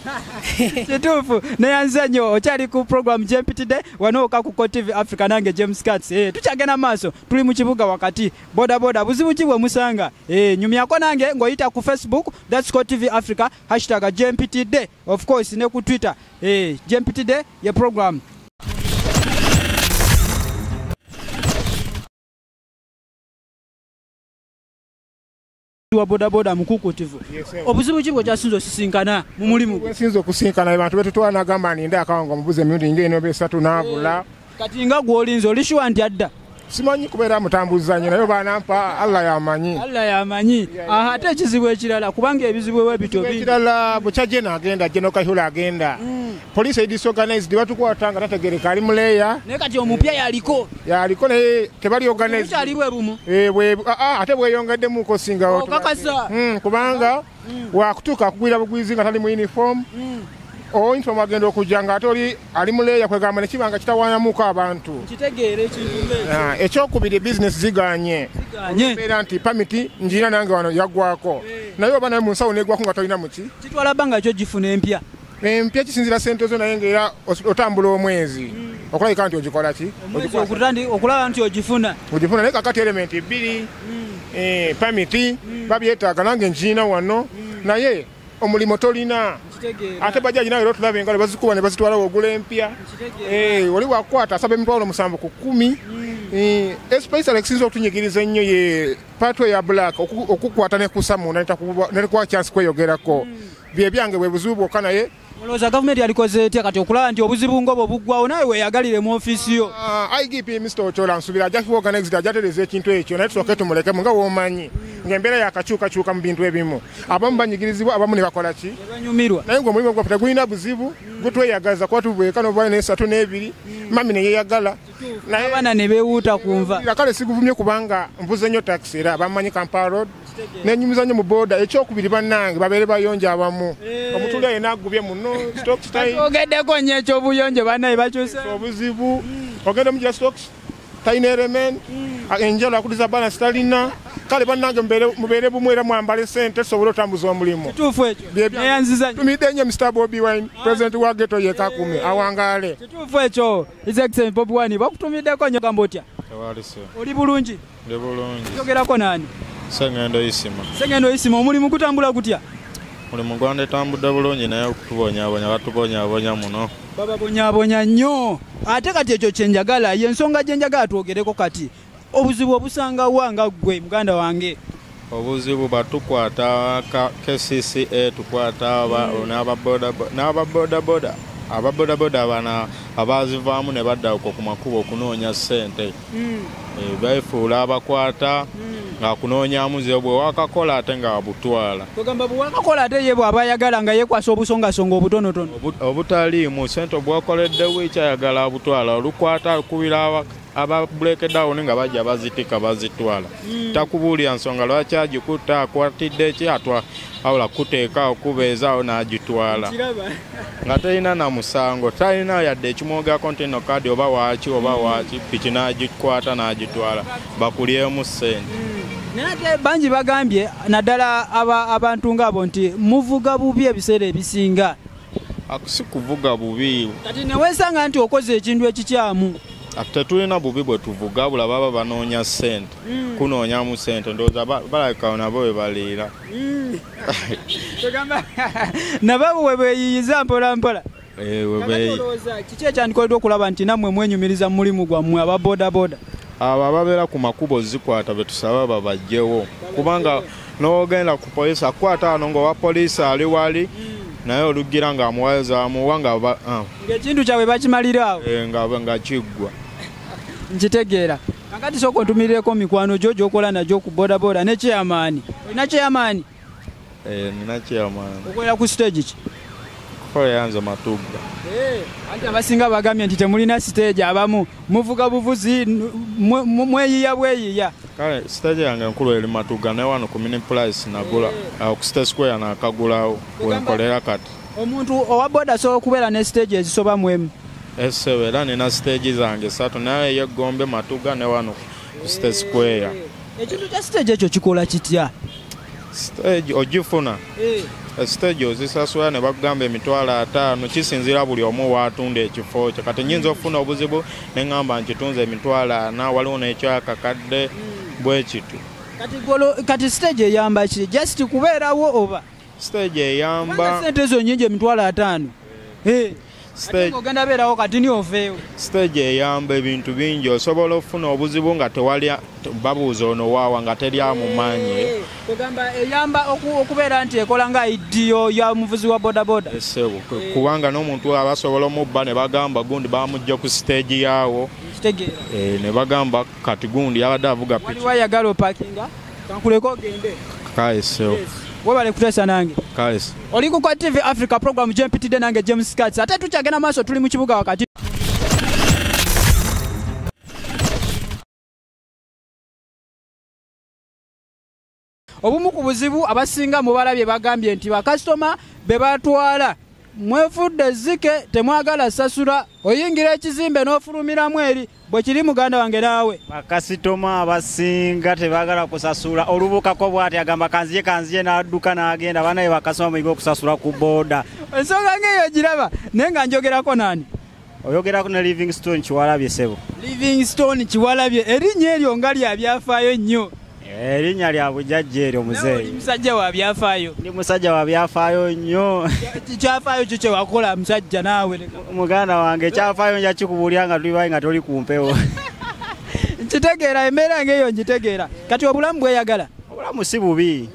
Kituufu neyanza nnyo okyali ku program gyempitidde wano oka ku cotv africa nange james cats eh, tukyagenda maaso tuli mu kibuga wakati. Bodaboda buzibu ki bwe musanga? Eh, nyumyako nange ng'oyita ku facebook thats cotv africa hashtag gyempitidde of course ne ku twitter. Eh, gyempitidde ye program wa bodaboda mukukutivu. Obuzibu ki bwe kyasinza osisinkana mu mulimu? Gwe wesinza okusinkana abantu betutwala nagamba ninde akawanga mubuze emirundi ngaeno besatu nabula. Kati nga gwolinze olishuwa nti adda simanyi kubeera mutambuza nnyo naye banampa allah yamanyi. Allah yamanyi. Ate ekizibu ekirala kubanga ebizibu ewebityo bingi. ekirala bukyaje nagenda jeno kahula agenda. Police aid disorganized batukwata nga tategereka ali muleya naye kati omupya yaliko. Yaliko naye tebali organized. Bukyali bwe bumu. Eh, ah, ah, ate bweyongeddemuko osingawo okakasa Mm, kubanga wakutuuka akugwira bugwizi nga tali mu uniform o uniform agenda okujja nga ate oli ali muleya kwegamba nekibanga kitawanyamuko abantu. Kitegeera ekintu ngekyo Ah, ekyokubiri bizinesi ziganye. Ziganye. era nti pamiti njina nange wano yaggwako naye oba naye mu nsawo negwako nga tolina muki kitwala bbanga kyo gifuna empya. Empya kisinzira sente zo naye ngaera otambula omwezi. Okulabika nti ogikola ki? Okulaba nti ogifuna. Ogifuna naye kakati elementi bbiri eh, pamiti babyetaaga nange nkiina wano. Naye omulimu tolina. Ate bajaji nawe era otulaba engalo bazikuba ne bazitwala wogula empya. Eh, oli wakwata asaba emitwalo musanvu ku kumi Eh, especially ekisinza okutunyigiriza ennyo ye patwe ya black oku- okukwata nekusa munda netekuwa chance kweyogerako bye byange bwe buzibu bwokka naye olowooza gavumenti yalikoze etya? Kati okulaba nti obuzibu ngobwo buggwawo nawe weyagalire mu ofiisi yo. Ah, igp mr ochola nsubira ajja kuorganize ajatereza ekintu ekyo naye tusooke tumulekemu nga woomanyi ng'embeera yakakyukakyuka mu bintu ebimu. Abamu banyigirizibwa abamu ne bakola ki? Naye gwe omulimu gwaffe tegulina buzibu gutweyagaza kuba tubweka noba nesatu n'ebiri. Mami neyeyagala naye abaana ne beewuuta ku nva Era kale siguvumye kubanga mvuze nnyo taxi era bamanyi kampala road nenyumiza nnyo mu boda ekyokubiri bannange babeere bayonja abamu omutuli ayo nagubye muno stocks time. ogeddeko nnyo ekyobuyonjo bannaye bakyuse obuzibu. Ogenda mugira stocks talina eremen. Enjalo akuliza balance talina. Kale bannange mubeere- bumu era mwambale sente tusobole otambuza omulimu. Tumidde nnyo mr bobi wine president wa geto yekakumi awangaale kituufu ekyo. His excellent. Bobi wine bakutumiddeko nnyo gamba otya? Oli bulungi? Ndi bulungi. Yogerako naani sengendo isima. Sengendo isima omulimu gutambula gutya mulimu gwanda etambudde bulungi naye okutubonyabonya batubonyabonya muno. Bababonyabonya nnyo. Ate kati ekyo kyenjagala yensonga gyenjagala twogereko kati obuzibu obusangawa nga ggwe muganda wange? Obuzibu batukwata kcca tukwata aba- n'ababodaboda- ababodaboda bana abazivaamu ne badda okwo ku makubo okunoonya ssente. Eh, beefuula abakwata ng'akunoonyaamu ze bwe wakakola ate nga wabutwala togamba bwewakakola ate ye bw'aba ayagala nga yekwasa obusongasonga obutonotono. Obu- obutaliimu sente obwakoleddewo ekyayagala abutwala olukwata akubira aba- aba breakdown nga bajja bazitika bazitwala. Takubuulira nsonga lwaki agikutta akwatidde ki atwa awula kuteeka okubeezaawo n'agitwala. Nga talina na musango talina yadde ekimwogako nti no kadi oba waaki oba waaki piki n'agikwata n'agitwala bakulyemu sente naye ate bangi bagambye naddala aba- abantu ngaabo nti muvuga bubi ebiseera ebisinga. Si kuvuga bubi. Kati newesanga nti okoze ekintu ekikyamu. Tetulina bubi bwe tuvuga bula baba banoonya ssente. Kunoonyamu ssente ndowooza ba- balabika nabo bwe baliira togamba nababo we beeyiyiza mpola mpola. Eh, we kiki ekyandikoledde okulaba nti nammwe mwenyumiriza mu mulimu gwammwe aba bodaboda abo ababeera ku makubo zikwata be tusaba babajjewo kubanga n'ogenda ku poliisi akukwata wano ng'owa poliisi ali wali naye olugira nga ba- ah, ng'ekintu kyabwe bakimaliraawo eh, nga- nga kiggwa. Nkitegeera. Kakati sooka ontumirireko mikwano gyo gyokola nagyo ku bodaboda. Ne kyamaani olina kyamaani Eh, nina kyamaani okolera ku stage ki yanze matugga. Anti abasinga bagambye nti temulina stage abamu. Muvuga buvuzi mweyiya bweyiya. Kale stage yange enkulu eri matugga ne wano ku mini price nagula. Awo ku state square nakagulawo wenkolera kati. omuntu owa boda asobola okubeera ne stage ezisoba mu emu esebe era nina stage zange satu naye yeggombe matugga ne wano ku state square. Ekintu kya stage ekyo kikola kitya? Stage ogifuna stage ozisasula ne bagamba emitwalo ataano kisinzira buli omu waatunda ekifo kyo. Kati nyinza okufuna obuzibu ne ŋŋamba nkitunza emitwalo ana waliwo nekyakakadde bwe kitu. Kati stage eyamba ki just kubeerawo oba? Stage kubanga eyamba sente ezo nyingi emitwalo ataano Ng'ogenda beerawo kati ni oveewo stage eyamba ebintu bingi osobola okufuna obuzibu nga tewali babuuza ono waawa nga teri amumanyi. Kugamba eyamba oku- okubeera nti ekola nga idiyo ya muvuzi wa bodaboda. Esebo kubanga n'omuntu aba asobola omubba ne bagamba gundi bamugja ku stage yaawo. Eh, ne bagamba kati gundi yabadde avuga waliwo ayagala opakinga kankuleko ogende. Kaeseo webale kuteesa nange. Oli ku kwa tv africa program gyempitidde nange james cats ate tukyagenda maaso tuli mu kibuga wakati. Obumu ku buzibu abasinga mubalabye bagambye nti bakasitoma be batwala mwefudde zike temwagala sasula oyingira ekizimbe n'ofulumiramu eri bwe kiri muganda wange naawe. Bakasitoma abasinga tebaagala kusasula. Olubukako bwati agamba kanziye kanziye n'adduka n'agenda. Banaye bakasitoma muyiga okusasula ku booda. Ensonga ng'eyo giraba naye nga njogerako naani oyogerako ne livingstone kiwalabye sebo. Livingstone kiwalabye erinnya eryo nga lya byafaayo nnyo erinnya lya bujjajja eryo muzeeyi. Musajja wa byafaayo. Ndi musajja wa byafaayo nnyo. Kyafaayo kyo kyewakola musajja naawe? Muganda wange ekyafaayo nja kikubuulira nga tulibayi nga toli ku mpewo. Nkitegeera embeera ng'eyo nkitegeera. Kati obulamu bweyagala? Obulamu si bubi.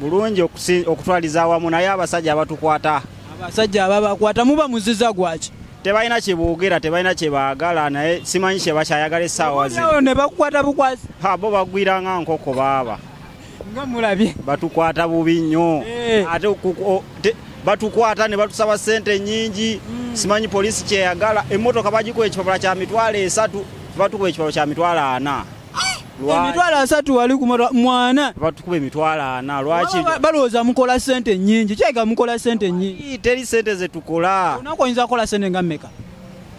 Bulungi okusi- okutwaliza awamu naye abasajja abatukwata. Abasajja ababakwata muba muziza gwaki tebalina kyeboogera tebalina kyebaagala naye simanyi kyebakyayagala essaawa zino ne bakukwata bukwasi. Ha, bo bagwira nga nkoko baaba. Nga mulabye. Batukwata bubi nnyo. Eh. ate batukwata ne batusaba sente nyingi simanyi polisi kyeyagala. Emmotoka bagikuwa ekipapula kya mitwalo esatu batukuba ekipapula kya mitwalo ana? Emitwalo asatu wali mwana. Batukuba emitwalo ana lwaki? Balowooza mukola sente nnyingi kyega mukola sente nnyingi. Ii, teri sente zetukola olunaku oyinza kukola sente nga mmeka?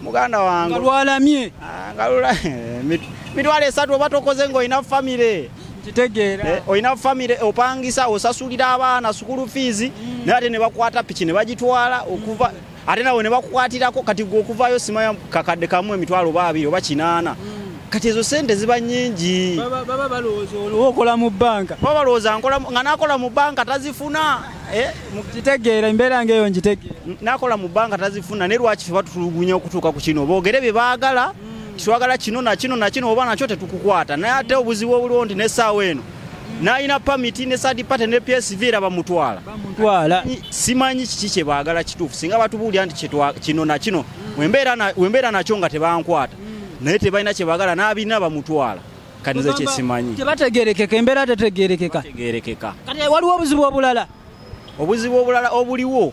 Muganda wange. Lwalamye. Ah, nga lula mit- mitwalo esatu oba tokoze ng'olina famire. Nkitegeera Eh, olina famire opangisa osasulira abaana sukulu fees naye ate ne bakwata piki ne bagitwala okuva ate nawe ne bakukwatirako kati gwe okuvayo simanya kakadde kamu emitwalo oba abiri oba kinaana kati ezo sente ziba nyingi. Baba- balowooza olwo okola mu bbanka baba balowooza nga nakola mu banka tazifuna Eh, mu- nkitegeera embeera ng'eyo nkitegeera. Nakola mu banka tazifuna naye lwaki fe batutulugunya okutuuka ku kino? Boogere bye baagala kitwagala kino nakino nakino oba nakyo tetukukwata. Naye ate obuzibu obuliwo nti nesaawa eno nalina pamiti ne sadipate ne psv era bamutwala. Simanyi kiki kye baagala kituufu? Singa batubuulira nti kino nakino wembeera na- wembeera nakyo nga tebankwata naye tebalina kye baagala n'abirina bamutwala. Kanize kyesimanyi tebategerekeka embeera tetegerekeka. Tegerekeka kati waliwo obuzibu obulala? Obuzibu obulala obuliwo?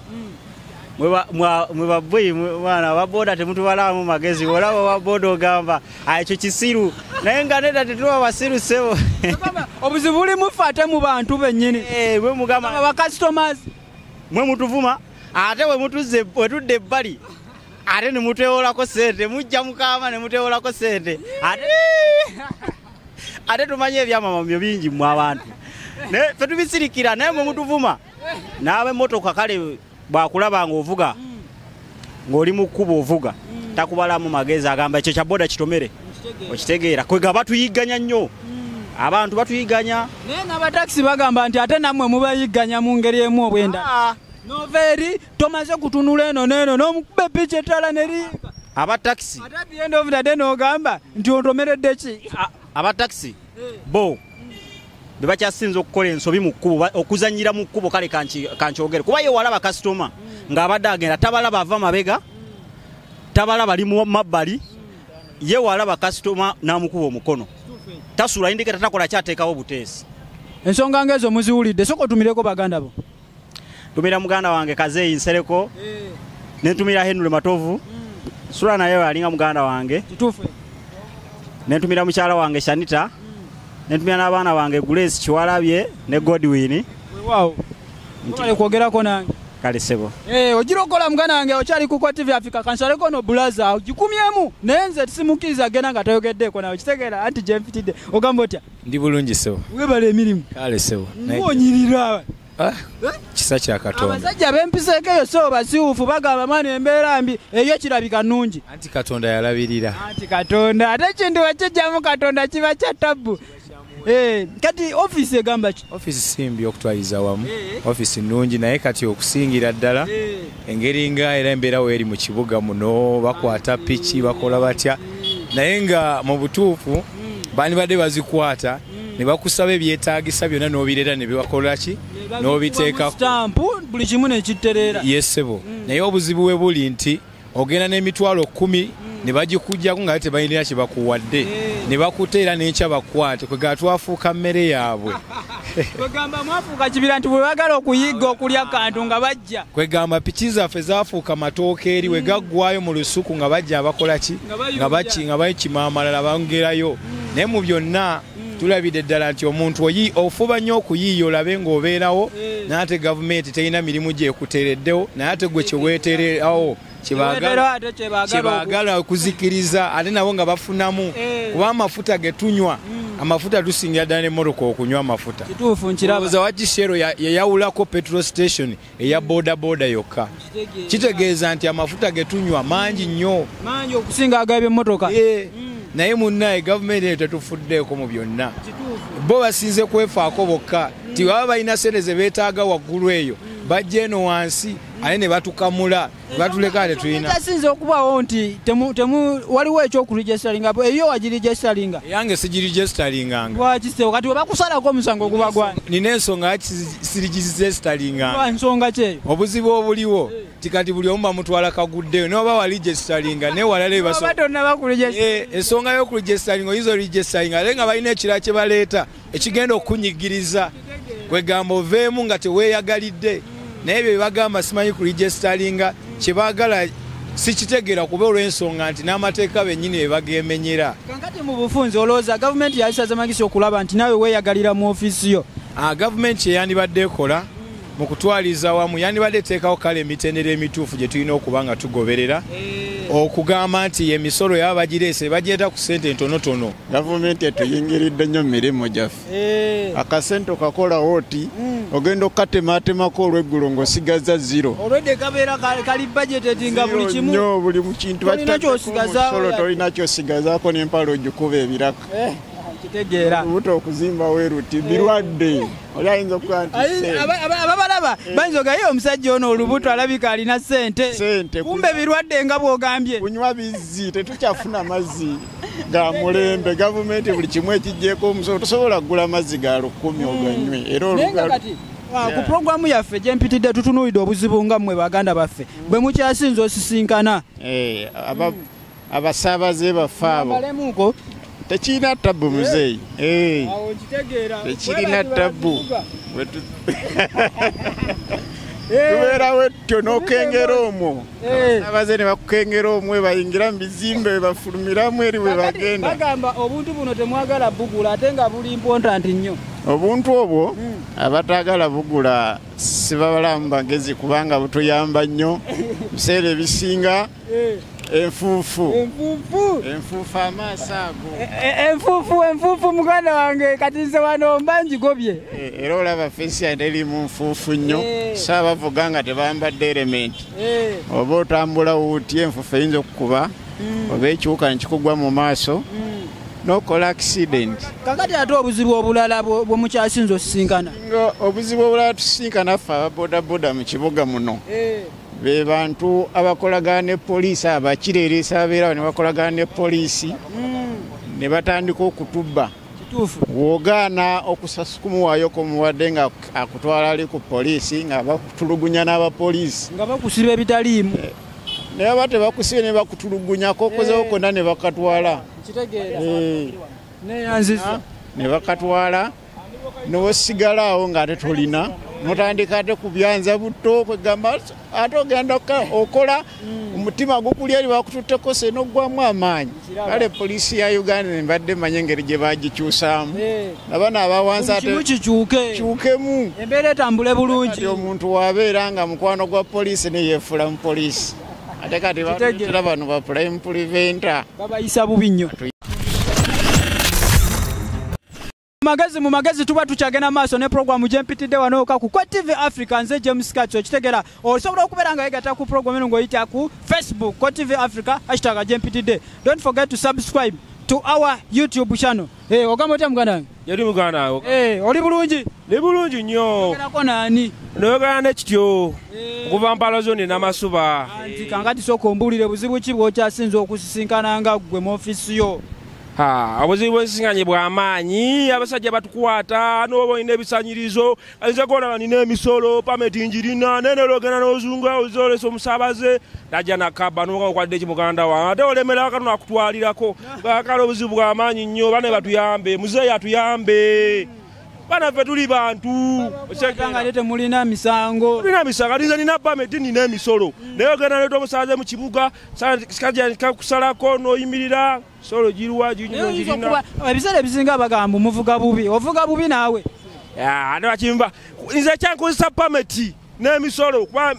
Mwe babweyi baana baboda temutubalamu magezi olaba waboda ogamba "Ah, ekyo kisiru. Naye nga nedda tetuba basiru sebo obuzibu bulimu fe ate mu bantu bennyini. Mwe mugamba bacustomers mwe mutuvuma ate bwe bwe tudda ebbali ate ne mutwewolako sente mujja mukama ne mutwewolako sente ate tumanyi ebyamamamyo bingi mu abantu. Naye fe tubisirikira naye mwe mutuvuma n'abemmotoka kale bwakulaba ng'ovuga ng'oli mu kkubo ovuga takubalamu magezi agamba ekyo kya boda kitomere okitegeera. Kwega batuyigganya nnyo. Abantu batuyiganya. Naye n'abatakisi bagamba nti ate nammwe mubayigganya mu ngeri emu obwenda nova eri tomaze kutunula eno n'eno n'omukuba epiki ettala neriyiga abatakisi ate at the end of the day n'ogamba nti ontomeredde ki? Abatakisi bo be bakyasinza okukola ensobi mu kkubo okuzanyira mu kkubo kale kankyogere kuba ye walaba kasitoma ng'abadde agenda tabalaba ava mabega tabalaba ali mu mabbali ye walaba kasitoma n'amukuba omukono. Tasula indiketa takola kyateekawo buteesi ensonga ng'ezo muziwulidde soka otumireko baganda bo tumira muganda wange kazeeyi nsereko. Nentumira henule matovu. Sula naye alinga muganda wange. Nentumira mukyala wange shanita. Nentumira n'abaana wange grace kiwalabye ne godwin. Kwogerako nange. Kale sebo. Eh, ojirokola muganda wange ochali kuko tv africa kansaleko no bulaza ogikumyemu nenze nze gena genda nga tayogeddeeko nawe kitegeera anti gyempitidde ogamba otya? Ndi bulungi sebo. Webala emirimu. Kale sebo. Ng'onyirira kisa kya katonda? Abasajja bempiseeko eyo so basiwufu bagamba mani embeera mbi. Eyo kirabika nnungi. Anti katonda yalabirira. Anti katonda. Ate ekintu wekijjamu katonda kiba kya tabbu? Eh, kati ofiisi egamba ki? Ofiisi simbi okutwaliza wamu ofiisi nnungi naye kati okusingira ddala. Engeri nga era embeera weeri mu kibuga muno bakwata piki bakola batya. Naye nga mu butuufu bandibadde bazikwata ne bakusaba ebyetaagisa byonna n'obireeta ne bibakola ki? N'obiteekako. Buli kimu nekittereera yesebo naye obuzibu we buli nti ogenda n'emitwalo kumi ne bagikujjako nga tebalina kye bakuwadde? Ne bakuta era n'enkya bakwate kwegala twafuuka mmere yaabwe. Kwegamba mwafuuka kibira nti bwe bagala okuyiga okulya kantu nga bajja. Kwegamba piki zaffe zaafuuka matooke eri we gaggwayo mu lusuku nga bajja abakola ki? Nga baki- nga bakima amalala bongerayo naye mu byonna tulabidde ddala nti omuntu ofuba nnyo okuyiiya olabe ng'obeerawo naye ate gavumenti terina mirimu gyekuteereddewo naye ate gwe kyeweetererawo kyebaagala okuzikiriza ate nabo nga bafunamu kuba amafuta ge tunywa amafuta tusingira ddala n'emmotoka okunywa amafuta. Kituufu nkiraba. Ndowooza wakishero yayawulako petrol station eya boda boda yokka. Kitegeeza. Nti amafuta ge tunywa mangi nnyo. Okusinga ag'ebyemmotoka naye munnaye gavumenti eyo tetufuddeeko mu byonna. Bo basinze kwefaako bokka. Ti baba balina sente ze beetaaga waggulu eyo bajja eno wansi ate ne batukamula ne batuleka tetulina kyasinze okubaawo nti temu- temu- waliwo ekyokuregisteringa eyo wagiregisteringa yange sigirigestalinganga lwakisewo kati we bakusalako omusango guba gwani nina ensonga lwa nsonga kyeyo obuzibu obuliwo ti kati buli omu bamutwala kaguddeyo noba waligestalinga naye walala Eh, ensonga y'okuligestalinga oyinza oligestalinga ate nga balina ekirala kye baleeta ekigenda okunyigiriza kwegamba oveemu nga teweeyagalidde naye bye bagamba simanyi kuligestalinga kyebaagala sikitegeera kuba olw'ensonga nti n'amateeka bennyini be bagemenyera. Kankati mu bufunzi olowooza gavumenti yalisaza magisi okulaba nti naawe weeyagalira mu ofiisi yo. Ah, gavumenti kyeyandibadde ekola mu kutwaliza wamu yandibadde eteekawo kale emitendera emituufu gye tulina okuba nga tugoberera okugamba nti emisolo yaba bagireese bagyeta ku ssente ntonotono. Gavumenti etuyingiridde nnyo mu mirimu gyaffe. Akasente okakolawo oti ogenda okukatematemako olweggulo ng'osigaza ziro olwedde kabeera ka- kali budgeted nga buli kimu. nnyo buli kintu Tolina kyosigazaako n'empala ogikuba ebiraka kitegeera buta okuzimba weruti birwadde. Oli ayinza okuba nti Ayi- sente. aba- aba- ababalaba bayinza ogaye omusajja ono olubuto alabika alina sente kumbe birwadde nga bw'ogambye. Kunywa bizzi tetukyafuna mazzi ga mulembe. Gavumenti buli kimu ekijjeeko omusolo tosobola kugula mazzi ga lukumi oganywe. Era naye nga oluga- kati ah, ku puroguramu yaffe gyempitidde tutunuulidde obuzibu nga mmwe baganda baffe bwe mukyasinza osisinkana. Eh, aba- abasaabaze baffe abo tekirina tabu muzeeyi. Eh, nkitegeera. Tekirina Bwe tabu tubeerawo etyo n'okengera omwo. Abaze ne bakukengera omwo bayingira mu bizimbe bafulumiramu eri we bagenda. bagamba obuntu buno temwagala bugula ate nga buli important nnyo. Obuntu obwo abataagala bugula sibabalamu bagezi kubanga butuyamba nnyo. Biseera ebisinga enfuufu enfuufu enfuufu amaaso ago E- enfuufu enfuufu muganda wange kati nze wano mba njigobye. Era olaba fesiya terimu nfuufu nnyo. So abavuga nga tebambadde elementi. Eh, oba otambula wuuti enfuufu eyinza okukuba oba ekiwuka nekikugwa mu maaso nokola akisidenti kakati ate obuzibu obulala bwe bwe mukyasinza osisinkana? Nga obuzibu obulala tusinkana ffe ababodaboda mu kibuga muno be bantu abakolagana ne poliisi abakireeresa ababeerawo ne bakolagana ne poliisi ne batandika okutubba. W'ogaana okusasu kumuwaayo komuwadde nga akutwala ali ku poliisi nga bakutulugunya n'abapoliisi. Nga bakusiba ebitaliimu. Naye aba tebakusibye ne bakutulugunyako okozeho konna ne bakatwala. Eh. ne bakatwala nosigala awo ng'ate tolina notandika ate kubyanza butto kwegamba ate ogenda okola omutima gukuli eri bakututteko se noggwamu amaanyi. Kale poliisi ya uganda nembadde manye engeri gye bagikyusaamu nabano abawansi ate kimu kikyuke. kyukemu embeera etambule bulungi. Omuntu wabeera nga mukwano gwa poliisi neyeefula mu poliisi. Ate kati batera bano ba prime preventa babayisa bubi nnyo magezi mu magezi tuba tukyagenda maaso ne programu gyempitidde wanooka ku kwa tv africa nze james katso okitegeera osobola okubeera nga wegatta ku programu eno ng'oyita ku facebook ko tv africa hashtag gyempitidde don't forget to subscribe to our youtube channel. Hey, ogamba otya muganda wange? Yali muganda wo hey, oli bulungi? Ni bulungi nnyo. Ogerako naani noyogera nekityo okuva mpalo zoni namasuba. Nti kangati sooka ombuulire buzibu ki bw'okyasinza okusisinkana nga ggwe mu ofiisi yo obuzibu bwesisinkanye bw'amaanyi abasajja batukwata noba olina ebisanyirizo ayinza kuona nga nina emisolo pameti njirina naye nelogenda nozunga ozolesa omusaabaze najja nakaba noga okwadde eki muganda wange ate olemera katono akutwalirako bakale obuzibu bw'amaanyi nnyo bane batuyambe muzeeyi atuyambe bana ffe tuli bantu. Nga ate temulina misango. Tulina misango ninze nina pameti nina emisolo. Naye ogenda leta omusaaze mu kibuga kakusalako noyimirira solo giruwa girina. ebiseera ebisinga bagamba muvuga bubi ovuga bubi naawe. Ate bakimba. Nze kyankozesa pameti n'emisolo kuba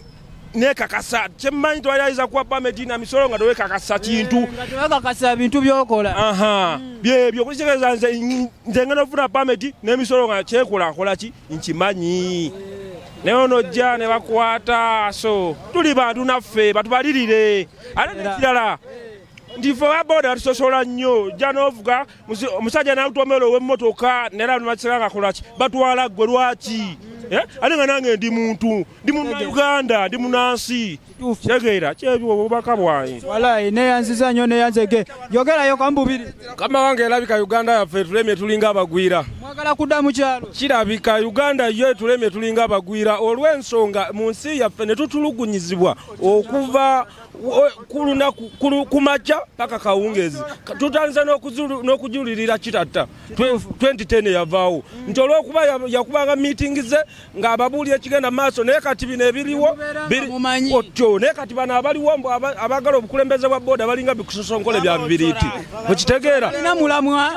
nekakasa. Kyemmanyi tewaliayiza kuwa pameti na misolo nga tewekakasa kintu. nga tewekakasa bintu byokola. Aha. Byebyo kukitegeeza nze nze ngenda ofuna pameti n'emisolo nga kyekola nkola ki? Nkimanyi. Naye onojja ne bakwata so tuli bantu naffe batubalirire. Ate nekirala nti fe baboda batusosola nnyo. Jja n'ovuga omusajja nakutomera ow'emmotoka nera numakisera ngakolaki batwala ggwe lwaki? Eh? Ate nga nange ndi muntu ndi munauganda ndi munansi kitegeera kyebyo obubaka bwange. Walayi neyanziza nnyo neyanzege yogerayo kambubiri kama wange erabika uganda yaffe tulemye tulinga abagwira. Mwagala kudda mu kyalo. Kirabika uganda yo tulemye tulinga abagwira. Olw'ensonga mu nsi yaffe ne tutulugunyizibwa okuva o- ku lunaku ku lu- ku makya paka kawungezi. N'okuzulu- n'okujulirira kitatta. 2010 yavaawo. Nti olw'okuba ya- yakubanga miitingi ze ng'ababuulira ekigenda mu maaso naye kati bino ebiriwo biri otyo naye kati bano abaliwo mbu aba- abaagala obukulembeze bwa booda balinga bikusosonkole bya bibiriiti mukitegeera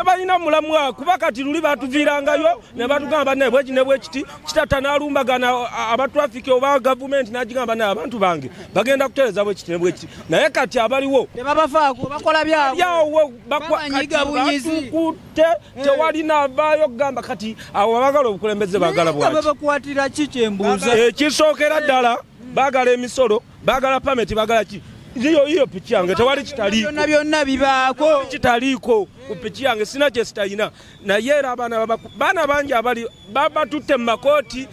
balina mulamwa. Kuba kati luli batuviirangayo ne batugamba naye bweki ne bwekiti kitatta n'alumbagana abatrafiki oba gavumenti n'agigamba naye abantu bange bagenda kutereeza bwekiti ne bwekiti naye kati abaliwo tebabafaako bakola byabwe. Byawo Babanyiga bunyizi. batukutte tewali navaayo kugamba. Kati abo abagala obukulembeze baagala nga bwaki babakwatira ki kyembuuza ekisookera ddala baagala emisolo baagala pameti baagala ki? Iyo iyo piki yange tewali kitaliiko. byonna bibaako. Kitaliiko ku piki yange sina kyesitalina naye era abaana baana bangi abali babatutte mu makooti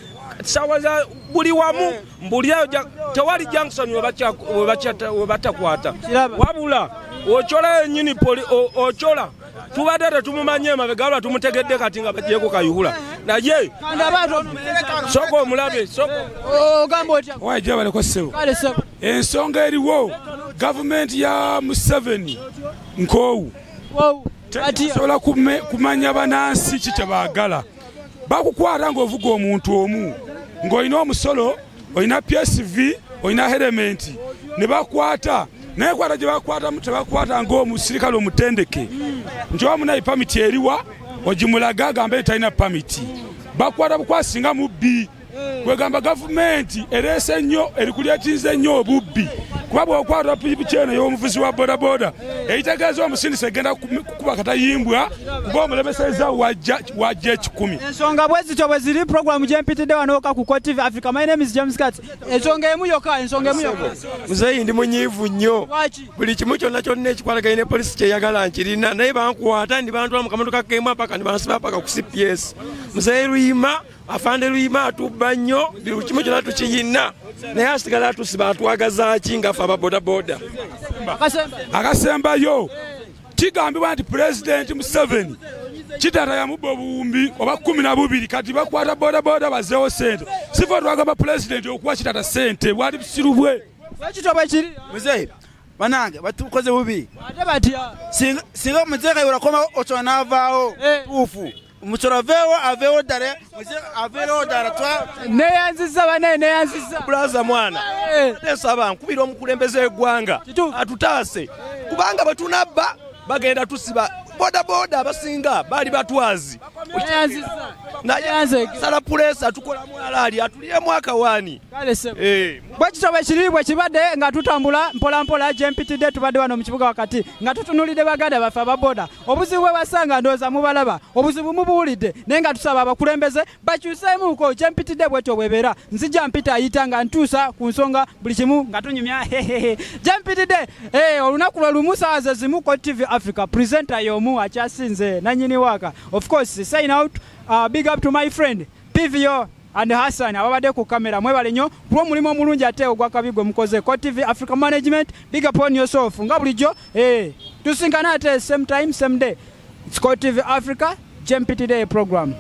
sawa za buli wamu mbuli eyo ja- tewali junction we bakya- we bakya- we batakwata. Wabula ocola yennyini poli o- ocola tubadde tetumumanye emabega lwa tumutegedde kati nga bagyeko kayihula naye soka omulabe soka ogamba otya? Wajja baleko ssebo. Ensonga eriwo gavumenti ya museveni nkoowu sobola kumanya banansi ki kyebaagala bakukwata ng'ovuga omuntu omu ng'olina omusolo olina psv olina helementi ne bakwata naye kwata gye bakwatamu tebakwata ng'omusirikale omutendeke. Nti omunayi pamiti eriwa ogimulaga agamba etalina pamiti bakwata bukwasinga mubbi kwegamba gavumenti ereese nnyo erikulyetiize nnyo obubbi. Kuba bwokwata pikipiki eno y'omuvuzi wa bodaboda eyitegeeza omusindisa egenda kukuba katayimbwa kuba omulemeseza wajja ekikumi. Ensonga bwe zityo bwe ziri programu gyempitidde wanoka ku cotiv africa. My name is james cat ensonga emu yokka ensonga emu yokka muzeeyi ndi munyiivu nnyo. Buli kimu kyonna kyonna ekikwataganye ne polisi kyeyagala nkirina. Naye bankwata ndi bantwala mu kamotoka kemu apaka ndi bansiba paka ku cps muzeeyi luyima afande luyima atubba nnyo buli kimu kyonna tukiyina naye asigala atusiba atwagazaaki ngaffe ababodaboda akasembayo kigambibwa nti pulezidenti museveni kitata yamubba obuwumbi oba kumi na bubiri kati bakwata bodaboda bazeewo sente sifa twagamba pulezidenti okuwa kitata sente bwali busiru bwe. Banange batukoze bubi. Singa omuzeeka yurakoma okyona n'avaawo tuufu omukyolo aveewo aveewo ddala. Aveewo ddala. Neyanziza bane neyanziza bulaza mwana. Tesaba nkubira omukulembeze w'eggwanga. Atutaase. Kubanga bwetunabba bagenda tusiba. Bodaboda abasinga baali batwazi sala pulesa tukolamu alaali atuliyemu akawaani bwe kityo bwe kiri bwe kibadde nga tutambula mpolampola gyempitidde tubadde wano mu kibuga wakati. Nga tutunulidde baganda baffe ababoda obuzibu bwe basanga ndowooza mubalaba obuzibu mubuwulidde naye nga tusaba abakulembeze bakyuseemuko gyempitidde bwetyo bwebeera nzija mpita ayita nga ntuusa ku nsonga buli kimu nga tunyumya. Gyempitidde olunaku lwe lumu saawa ze zimu ko tv africa presenta y'omu akyasinze nanyini waaka. Of course sign out. Uh, big up to my friend pvo and hassan. Ababadde ku kamera mwebale nnyo kulw'omulimu omulungi ate ogwakabi gwe mukoze. Co tv africa management big up on yourself. Nga bulijjo eh, tusinkana ate same time same day. Its co tv africa gemptday program